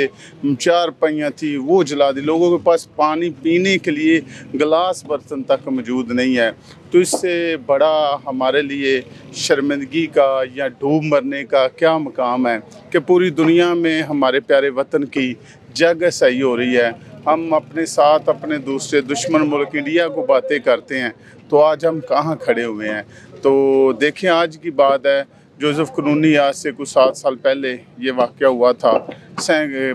चार पहियाँ थी वो जला दी। लोगों के पास पानी पीने के लिए गिलास बर्तन तक मौजूद नहीं है। तो इससे बड़ा हमारे लिए शर्मिंदगी का या डूब मरने का क्या मकाम है कि पूरी दुनिया में हमारे प्यारे वतन की जगह सही हो रही है। हम अपने साथ अपने दूसरे दुश्मन मुल्क इंडिया को बातें करते हैं। तो आज हम कहाँ खड़े हुए हैं? तो देखें आज की बात है जोसेफ कानूनी आज से कुछ सात साल पहले ये वाक़ हुआ था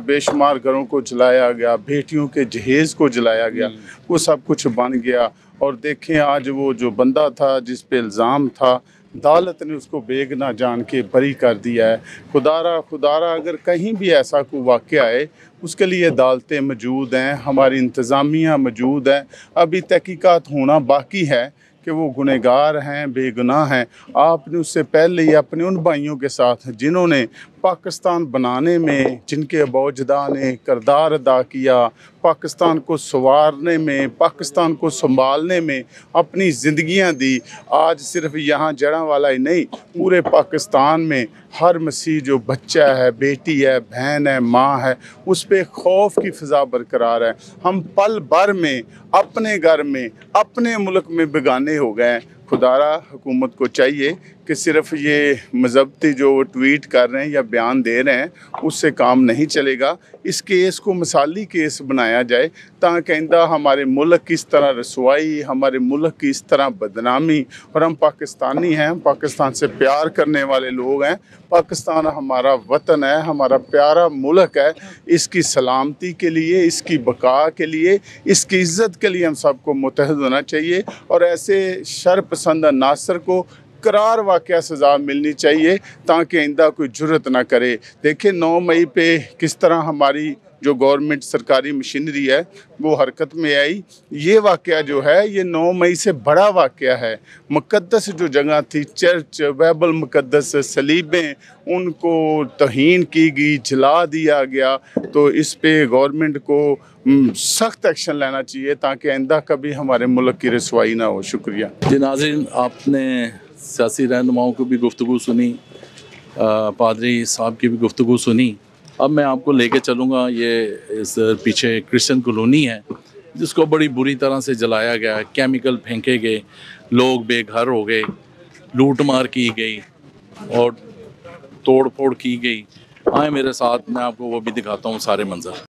बेशुमार घरों को जलाया गया बेटियों के जहेज़ को जलाया गया वो सब कुछ बन गया। और देखें आज वो जो बंदा था जिस पे इल्ज़ाम था अदालत ने उसको बेग ना जान के बरी कर दिया है। खुदारा खुदारा, अगर कहीं भी ऐसा कोई वाक़ आए, उसके लिए अदालतें मौजूद हैं, हमारी इंतज़ामिया मौजूद हैं। अभी तहकीकात होना बाकी है कि वो गुनहगार हैं, बेगुनाह हैं। आपने उससे पहले ही अपने उन भाइयों के साथ, जिन्होंने पाकिस्तान बनाने में, जिनके अबोजदा ने करदार अदा किया, पाकिस्तान को संवारने में, पाकिस्तान को संभालने में अपनी ज़िंदगियाँ दी। आज सिर्फ़ यहाँ जड़ा वाला ही नहीं, पूरे पाकिस्तान में हर मसीह जो बच्चा है, बेटी है, बहन है, माँ है, उस पर खौफ की फ़िज़ा बरकरार है। हम पल भर में, अपने घर में, अपने मुल्क में बेगाने हो गए खुदारा, हुकूमत को चाहिए कि सिर्फ़ ये मजहबती जो ट्वीट कर रहे हैं या बयान दे रहे हैं, उससे काम नहीं चलेगा। इस केस को मिसाली केस बनाया जाए ताकि आइंदा हमारे मुल्क की इस तरह रसवाई, हमारे मुल्क की इस तरह बदनामी और हम पाकिस्तानी हैं पाकिस्तान से प्यार करने वाले लोग हैं। पाकिस्तान हमारा वतन है, हमारा प्यारा मुल्क है। इसकी सलामती के लिए, इसकी बका के लिए, इसकी इज़्ज़त के लिए हम सबको मुतहद होना चाहिए और ऐसे शर पसंद नासर को करार वाक़ सज़ा मिलनी चाहिए ताकि आइंदा कोई ज़रूरत ना करे। देखिए नौ मई पे किस तरह हमारी जो गवर्नमेंट सरकारी मशीनरी है, वो हरकत में आई। ये वाक़ जो है, ये नौ मई से बड़ा वाक़ है। मुक़दस जो जगह थी, चर्च, बैबल मुक़दस सलीबें, उनको तोहन की गई जला दिया गया। तो इस पे गवर्नमेंट को सख्त एक्शन लेना चाहिए ताकि आइंदा कभी हमारे मुल्क की रसवाई ना हो। शुक्रिया। जी नाजिन आपने सियासी रहनुमाओं की भी गुफ्तु सुनी पादरी साहब की भी गुफ्तु सुनी। अब मैं आपको लेके चलूँगा, ये इस पीछे क्रिश्चियन कॉलोनी है, जिसको बड़ी बुरी तरह से जलाया गया केमिकल फेंके गए, लोग बेघर हो गए लूट मार की गई और तोड़ फोड़ की गई। आए मेरे साथ, मैं आपको वो भी दिखाता हूँ सारे मंजर।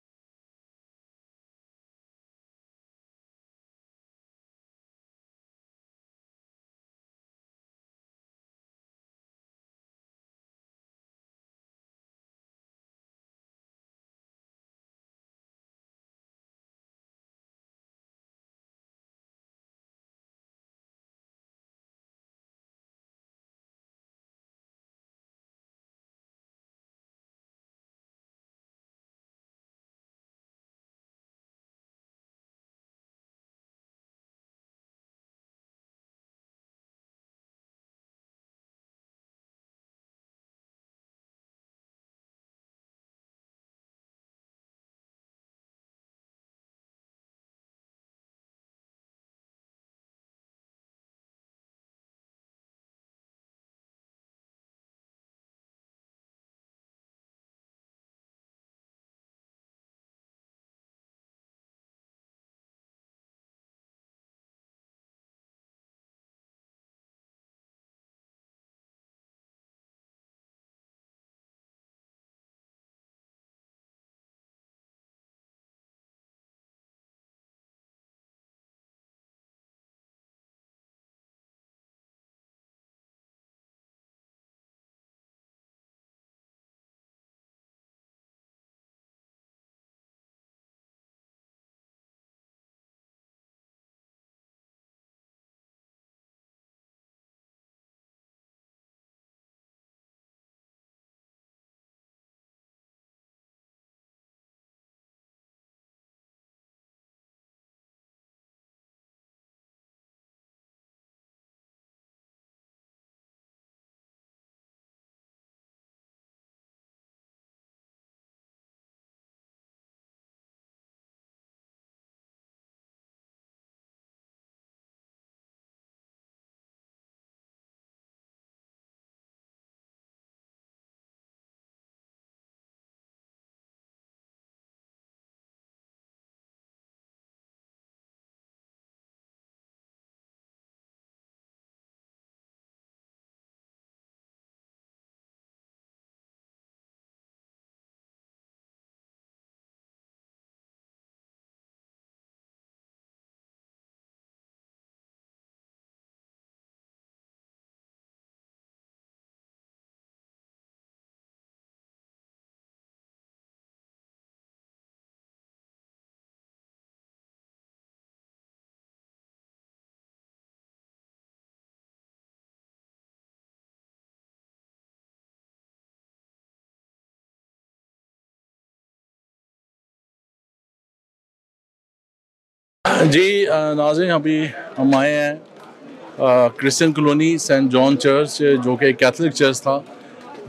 जी नाजिन अभी हम आए हैं Christian colony Saint John church जो कि कैथलिक चर्च था,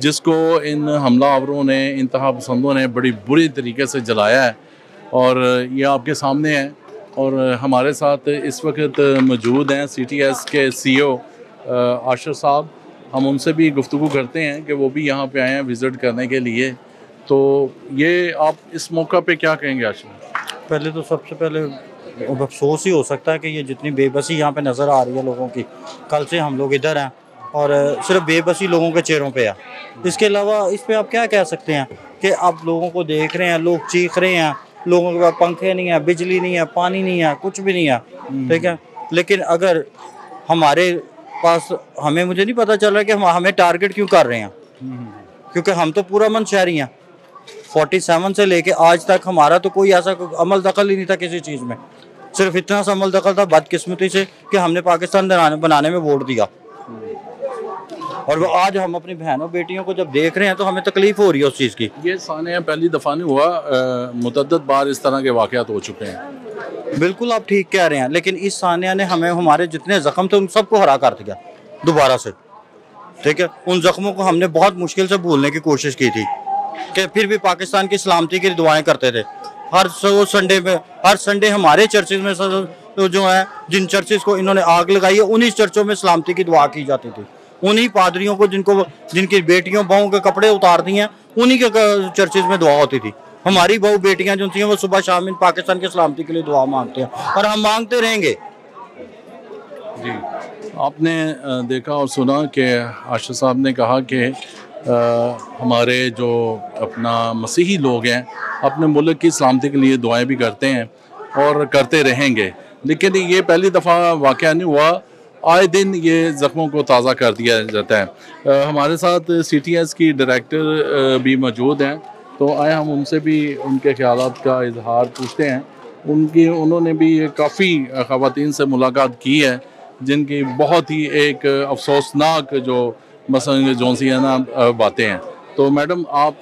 जिसको इन हमलावरों ने, इंतहा पसंदों ने बड़ी बुरी तरीके से जलाया है, और ये आपके सामने है, और हमारे साथ इस वक्त मौजूद हैं सी टी एस के सी ओ आशर साहब। हम उनसे भी गुफ्तु करते हैं कि वो भी यहाँ पे आए हैं विज़िट करने के लिए। तो ये आप इस मौका पे क्या कहेंगे, आशर? पहले तो सबसे पहले अब अफसोस ही हो सकता है कि ये जितनी बेबसी यहाँ पे नज़र आ रही है लोगों की, कल से हम लोग इधर हैं और सिर्फ़ बेबसी लोगों के चेहरों पे है। इसके अलावा इस पर आप क्या कह सकते हैं कि आप लोगों को देख रहे हैं, लोग चीख रहे हैं, लोगों के पास पंखे नहीं है, बिजली नहीं है, पानी नहीं है, कुछ भी नहीं है, ठीक है? लेकिन अगर हमारे पास, हमें मुझे नहीं पता चल रहा कि हम, हमें टारगेट क्यों कर रहे हैं? क्योंकि हम तो पूरा मन शहरी हैं। फोर्टी सेवन से लेके आज तक हमारा तो कोई ऐसा अमल दखल ही नहीं था किसी चीज़ में। सिर्फ़ इतना सा अमल दखल था बदकिस्मती से कि हमने पाकिस्तान बनाने में वोट दिया। और वो आज हम अपनी बहनों बेटियों को जब देख रहे हैं तो हमें तकलीफ़ हो रही है उस चीज़ की। ये सानिया पहली दफ़ा नहीं हुआ मुतद बार इस तरह के वाक़ात हो चुके हैं। बिल्कुल आप ठीक कह रहे हैं लेकिन इस सानिया ने हमें हमारे जितने जख्म थे उन सबको हरा कर दिया दोबारा से। ठीक है? उन जख्मों को हमने बहुत मुश्किल से भूलने की कोशिश की थी कि फिर भी पाकिस्तान की सलामती की दुआएँ करते थे। हर संडे में, हर संडे हमारे चर्चेज में तो जो है, जिन चर्चेज को इन्होंने आग लगाई है, उन्हीं चर्चों में सलामती की दुआ की जाती थी। उन्हीं पादरियों को जिनको, जिनकी बेटियों बहू के कपड़े उतार दिए हैं, उन्हीं के चर्चेज में दुआ होती थी। हमारी बहु बेटियाँ जो थी, वो सुबह शाम इन पाकिस्तान की सलामती के लिए दुआ मांगते हैं, और हम मांगते रहेंगे। जी, आपने देखा और सुना कि आशा साहब ने कहा कि हमारे जो अपना मसीही लोग हैं अपने मुल्क की सलामती के लिए दुआएँ भी करते हैं और करते रहेंगे। लेकिन ये पहली दफ़ा वाक़ नहीं हुआ। आए दिन ये ज़ख्मों को ताज़ा कर दिया जाता है। आ, हमारे साथ सी टी एस की डायरेक्टर भी मौजूद हैं। तो आए हम उनसे भी उनके ख्याल का इजहार पूछते हैं। उनकी उन्होंने भी काफ़ी ख़वान से मुलाकात की है जिनकी बहुत ही एक अफसोसनाक जो मसन जो है ना बातें हैं। तो मैडम, आप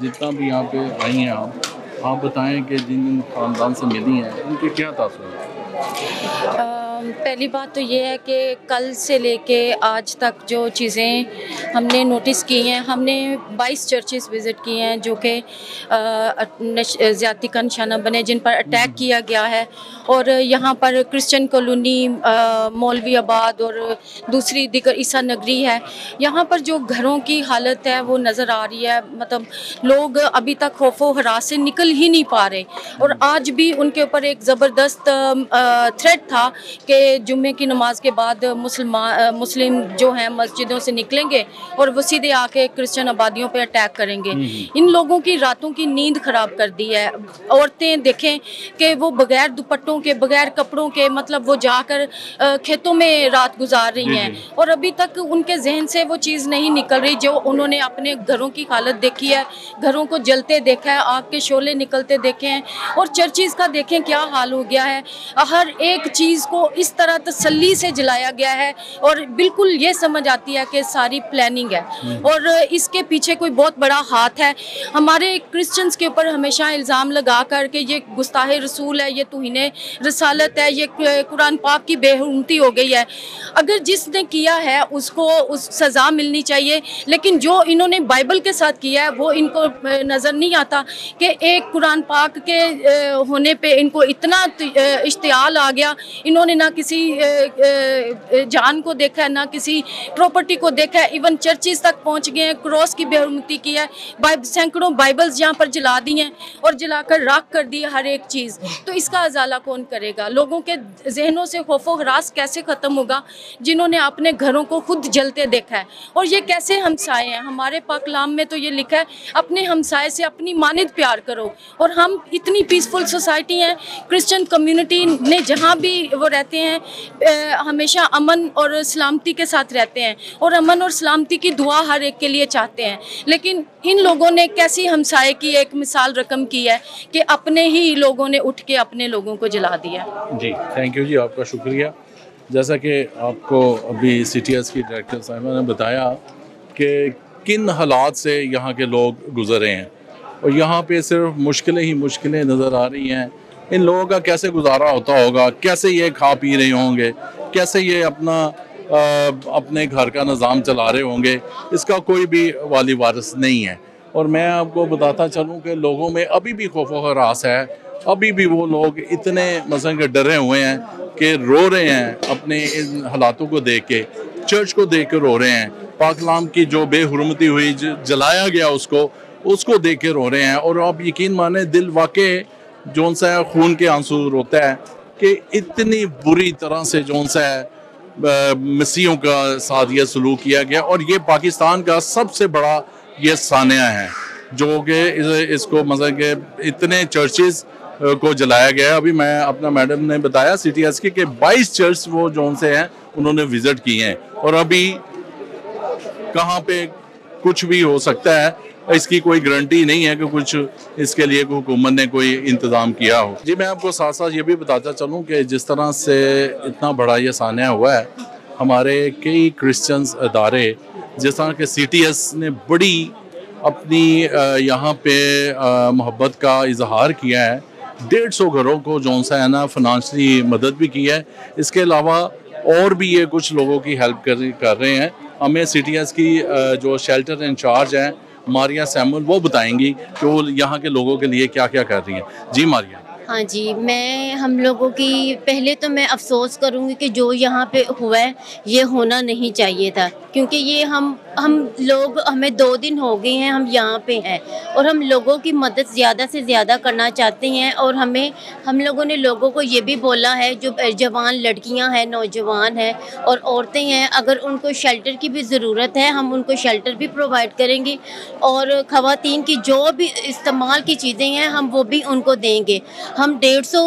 जितना भी यहाँ पे आई हैं आप आप बताएँ कि जिन ख़ानदान से मिली हैं, उनके क्या तासर पहली बात तो ये है कि कल से लेके आज तक जो चीज़ें हमने नोटिस की हैं हमने 22 चर्चेस विज़िट किए हैं जो कि ज़्यादा का निशाना बने जिन पर अटैक किया गया है। और यहाँ पर क्रिश्चियन कॉलोनी मौलवी आबाद और दूसरी दिगर ईसा नगरी है। यहाँ पर जो घरों की हालत है वो नज़र आ रही है। मतलब लोग अभी तक खौफो हरास से निकल ही नहीं पा रहे। और आज भी उनके ऊपर एक ज़बरदस्त थ्रेट था कि जुम्मे की नमाज़ के बाद मुसलमान मुस्लिम जो हैं मस्जिदों से निकलेंगे और वो सीधे आके क्रिश्चियन आबादियों पे अटैक करेंगे। इन लोगों की रातों की नींद खराब कर दी है। औरतें देखें कि वो बगैर दुपट्टों के बगैर कपड़ों के मतलब वो जाकर खेतों में रात गुजार रही हैं। और अभी तक उनके जहन से वो चीज़ नहीं निकल रही जो उन्होंने अपने घरों की हालत देखी है। घरों को जलते देखा है आग के शोले निकलते देखे हैं। और चर्चिज़ का देखें क्या हाल हो गया है। हर एक चीज़ को इस तरह तसल्ली से जलाया गया है और बिल्कुल ये समझ आती है कि सारी प्लानिंग है। और इसके पीछे कोई बहुत बड़ा हाथ है। हमारे क्रिश्चियंस के ऊपर हमेशा इल्ज़ाम लगा कर के ये गुस्ताह रसूल है ये तुहिन रसालत है ये कुरान पाक की बेहरमती हो गई है। अगर जिसने किया है उसको उस सज़ा मिलनी चाहिए लेकिन जो इन्होंने बाइबल के साथ किया है वो इनको नज़र नहीं आता कि एक कुरान पाक के होने पे इनको इतना इश्तियाल आ गया इन्होंने ना किसी जान को देखा है, ना किसी प्रॉपर्टी को देखा है इवन चर्चिस तक पहुँच गए हैं क्रॉस की बेहरमती की है सैकड़ों बाइबल्स यहाँ पर जला दी हैं और जलाकर राख कर दी हर एक चीज़। तो इसका अजाला कौन करेगा? लोगों के जहनों से खौफो हरास कैसे ख़त्म होगा, जिन्होंने अपने घरों को खुद जलते देखा है? और ये कैसे हमसाए हैं? हमारे पाकलाम में तो ये लिखा है, अपने हमसाए से अपनी मानद प्यार करो। और हम इतनी पीसफुल सोसाइटी हैं क्रिश्चियन कम्युनिटी ने जहाँ भी वो रहते हैं हमेशा अमन और सलामती के साथ रहते हैं और अमन और सलामती की दुआ हर एक के लिए चाहते हैं। लेकिन इन लोगों ने कैसी हमसाए की, एक मिसाल रकम की है कि अपने ही लोगों ने उठ के अपने लोगों को जला दिया। जी थैंक यू जी, आपका शुक्रिया। जैसा कि आपको अभी सी टी एस की डायरेक्टर साहिबा ने बताया कि किन हालात से यहाँ के लोग गुजरे हैं। और यहाँ पे सिर्फ़ मुश्किलें ही मुश्किलें नज़र आ रही हैं। इन लोगों का कैसे गुजारा होता होगा? कैसे ये खा पी रहे होंगे? कैसे ये अपना आ, अपने घर का निज़ाम चला रहे होंगे? इसका कोई भी वाली वारस नहीं है। और मैं आपको बताता चलूँ कि लोगों में अभी भी खौफ हरास है। अभी भी वो लोग इतने मसलन के डरे हुए हैं कि रो रहे हैं अपने इन हालातों को देख के चर्च को देख के रो रहे हैं। पाकलाम की जो बेहरमती हुई जलाया गया उसको उसको देख के रो रहे हैं। और आप यकीन माने दिल वाकई जोन सा है खून के आँसू रोता है कि इतनी बुरी तरह से जोन सा है मसीहों का साथ ये सलूक किया गया और ये पाकिस्तान का सबसे बड़ा ये सानिया है जो कि इस, इसको मतलब के इतने चर्चेज को जलाया गया अभी मैं अपना मैडम ने बताया सी टी एस के 22 चर्च वो जोन से हैं उन्होंने विज़िट किए हैं। और अभी कहाँ पे कुछ भी हो सकता है इसकी कोई गारंटी नहीं है कि कुछ इसके लिए हुकूमत ने कोई इंतज़ाम किया हो। जी, मैं आपको साथ साथ ये भी बताता चलूँ कि जिस तरह से इतना बड़ा ये सानिया हुआ है, हमारे कई क्रिश्चियंस अदारे, जिस तरह के सी टी एस ने बड़ी अपनी यहाँ पे मोहब्बत का इजहार किया है। डेढ़ सौ घरों को जौन सा है ना फिनंशली मदद भी की है। इसके अलावा और भी ये कुछ लोगों की हेल्प कर कर रहे हैं। हमें सी की जो शेल्टर इंचार्ज हैं मारिया सैमुल वो बताएँगी कि वो यहाँ के लोगों के लिए क्या क्या कर रही हैं। जी, मारिया। हाँ जी, मैं, हम लोगों की, पहले तो मैं अफसोस करूँगी कि जो यहाँ पे हुआ है, ये होना नहीं चाहिए था, क्योंकि ये हम हम लोग, हमें दो दिन हो गए हैं हम यहाँ पे हैं और हम लोगों की मदद ज़्यादा से ज़्यादा करना चाहते हैं और हमें, हम लोगों ने लोगों को ये भी बोला है, जो जवान लड़कियाँ हैं, नौजवान हैं और औरतें हैं, अगर उनको शेल्टर की भी ज़रूरत है, हम उनको शेल्टर भी प्रोवाइड करेंगे और ख़वातीन की जो भी इस्तेमाल की चीज़ें हैं, हम वो भी उनको देंगे। हम डेढ़ सौ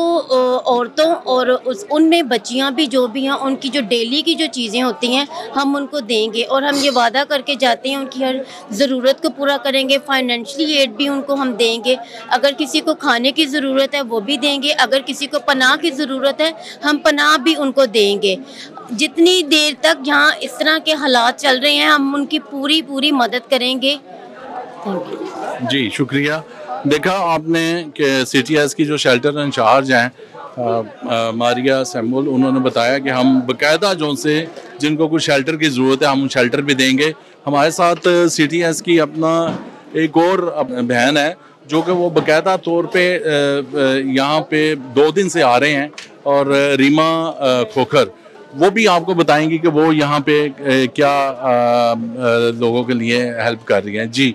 औरतों और उस, उनमें बच्चियाँ भी जो भी हैं, उनकी जो डेली की जो चीज़ें होती हैं, हम उनको देंगे और हम ये वादा करके जाते हैं, उनकी हर ज़रूरत को पूरा करेंगे फाइनेंशली एड भी उनको हम देंगे। अगर किसी को खाने की ज़रूरत है, वो भी देंगे। अगर किसी को पनाह की ज़रूरत है, हम पनाह भी उनको देंगे। जितनी देर तक यहाँ इस तरह के हालात चल रहे हैं, हम उनकी पूरी पूरी मदद करेंगे। जी, शुक्रिया। देखा आपने कि सी एस की जो शेल्टर इंचार्ज हैं मारिया सैमुल उन्होंने बताया कि हम बकायदा जो से जिनको कुछ शेल्टर की ज़रूरत है, हम शेल्टर भी देंगे। हमारे साथ सी टी एस की अपना एक और बहन है, जो कि वो बाकायदा तौर पे यहाँ पे दो दिन से आ रहे हैं, और रीमा खोखर। वो भी आपको बताएँगी कि वो यहाँ पे क्या लोगों के लिए हेल्प कर रही हैं। जी।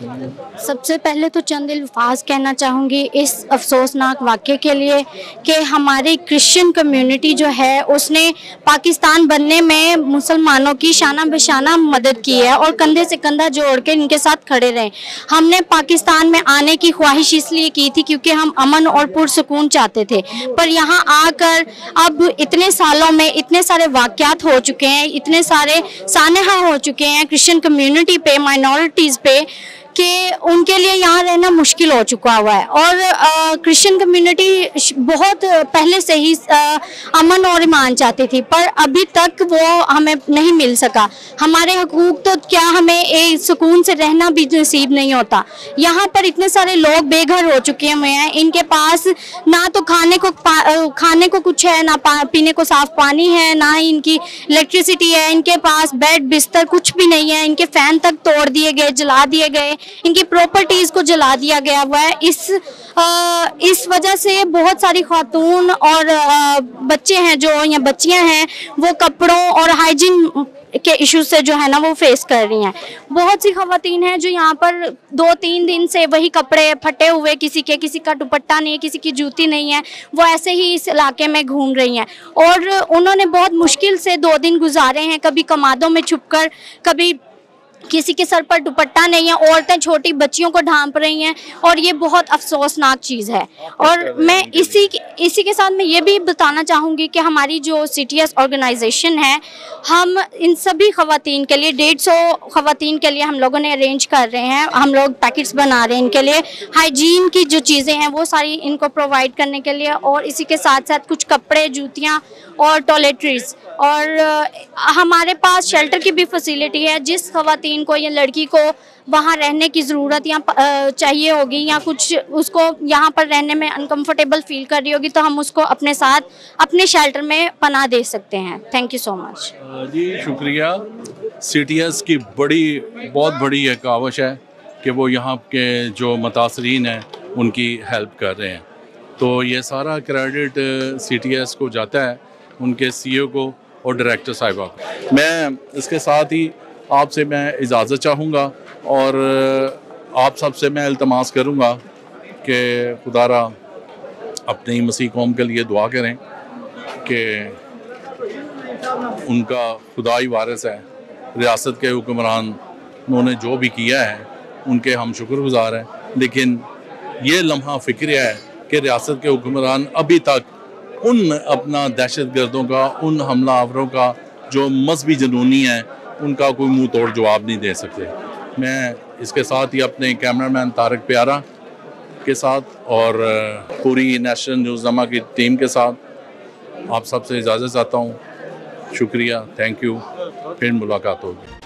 सबसे पहले तो चंद अल्फाज कहना चाहूँगी इस अफसोसनाक वाक्य के लिए कि हमारी क्रिश्चियन कम्युनिटी जो है, उसने पाकिस्तान बनने में मुसलमानों की शाना बशाना मदद की है और कंधे से कंधा जोड़ के इनके साथ खड़े रहे। हमने पाकिस्तान में आने की ख्वाहिश इसलिए की थी क्योंकि हम अमन और पुरसकून चाहते थे। पर यहाँ आकर अब इतने सालों में इतने सारे वाक़ात हो चुके हैं, इतने सारे सानहा हो चुके हैं क्रिश्चियन कम्युनिटी पे माइनॉरिटीज़ पे कि उनके लिए यहाँ रहना मुश्किल हो चुका हुआ है। और क्रिश्चियन कम्युनिटी बहुत पहले से ही आ, अमन और ईमान चाहती थी पर अभी तक वो हमें नहीं मिल सका। हमारे हकूक तो क्या हमें एक सुकून से रहना भी नसीब नहीं होता। यहाँ पर इतने सारे लोग बेघर हो चुके हुए हैं। इनके पास ना तो खाने को खाने को कुछ है ना पीने को साफ़ पानी है ना ही इनकी इलेक्ट्रिसिटी है। इनके पास बेड बिस्तर कुछ भी नहीं है। इनके फ़ैन तक तोड़ दिए गए जला दिए गए। इनकी प्रॉपर्टीज़ को जला दिया गया हुआ है। इस आ, इस वजह से बहुत सारी खातून और आ, बच्चे हैं जो या बच्चियाँ हैं वो कपड़ों और हाइजीन के इश्यूज़ से जो है ना वो फेस कर रही हैं। बहुत सी खातन हैं जो यहाँ पर दो तीन दिन से वही कपड़े फटे हुए किसी के किसी का दुपट्टा नहीं है किसी की जूती नहीं है वो ऐसे ही इस इलाके में घूम रही हैं। और उन्होंने बहुत मुश्किल से दो दिन गुजारे हैं कभी कमादों में छुपकर कभी किसी के सर पर दुपट्टा नहीं है औरतें छोटी बच्चियों को ढांप रही हैं और ये बहुत अफसोसनाक चीज़ है। और मैं इसी इसी के साथ मैं ये भी बताना चाहूँगी कि हमारी जो सी टी एस ऑर्गेनाइजेशन है हम इन सभी खातन के लिए डेढ़ सौ खातन के लिए हम लोगों ने अरेंज कर रहे हैं। हम लोग पैकेट्स बना रहे हैं इनके लिए। हाइजीन की जो चीज़ें हैं वो सारी इनको प्रोवाइड करने के लिए और इसी के साथ साथ कुछ कपड़े जूतियाँ और टॉयलेटरीज और हमारे पास शेल्टर की भी फैसिलिटी है जिस खातन खातन को या लड़की को वहाँ रहने की ज़रूरत या चाहिए होगी या कुछ उसको यहाँ पर रहने में अनकंफर्टेबल फील कर रही होगी तो हम उसको अपने साथ, अपने शेल्टर में पनाह दे सकते हैं। थैंक यू सो मच जी, शुक्रिया। सीटीएस की बड़ी, बहुत बड़ी एक कावश है कि वो यहाँ के जो मुतासरीन हैं, उनकी हेल्प कर रहे हैं। तो ये सारा क्रेडिट सीटीएस को जाता है, उनके सी को और डायरेक्टर साहिबा मैं इसके साथ ही आपसे मैं इजाज़त चाहूँगा और आप सबसे मैं अल्तमास करूँगा कि खुदारा अपनी मसीह कौम के लिए दुआ करें कि उनका खुदाई वारिस है। रियासत के हुक्मरान उन्होंने जो भी किया है, उनके हम शुक्रगुजार हैं। लेकिन ये लम्हा फ़िक्र है कि रियासत के हुक्मरान अभी तक उन अपना दहशत गर्दों का, उन हमला आवरों का, जो मजहबी जनूनी है उनका कोई मुँह तोड़ जवाब नहीं दे सकते। मैं इसके साथ ही अपने कैमरा मैन तारक प्यारा के साथ और पूरी नेशनल न्यूज़ जमा की टीम के साथ आप सबसे इजाज़त चाहता हूँ। शुक्रिया, थैंक यू। फिर मुलाकात होगी।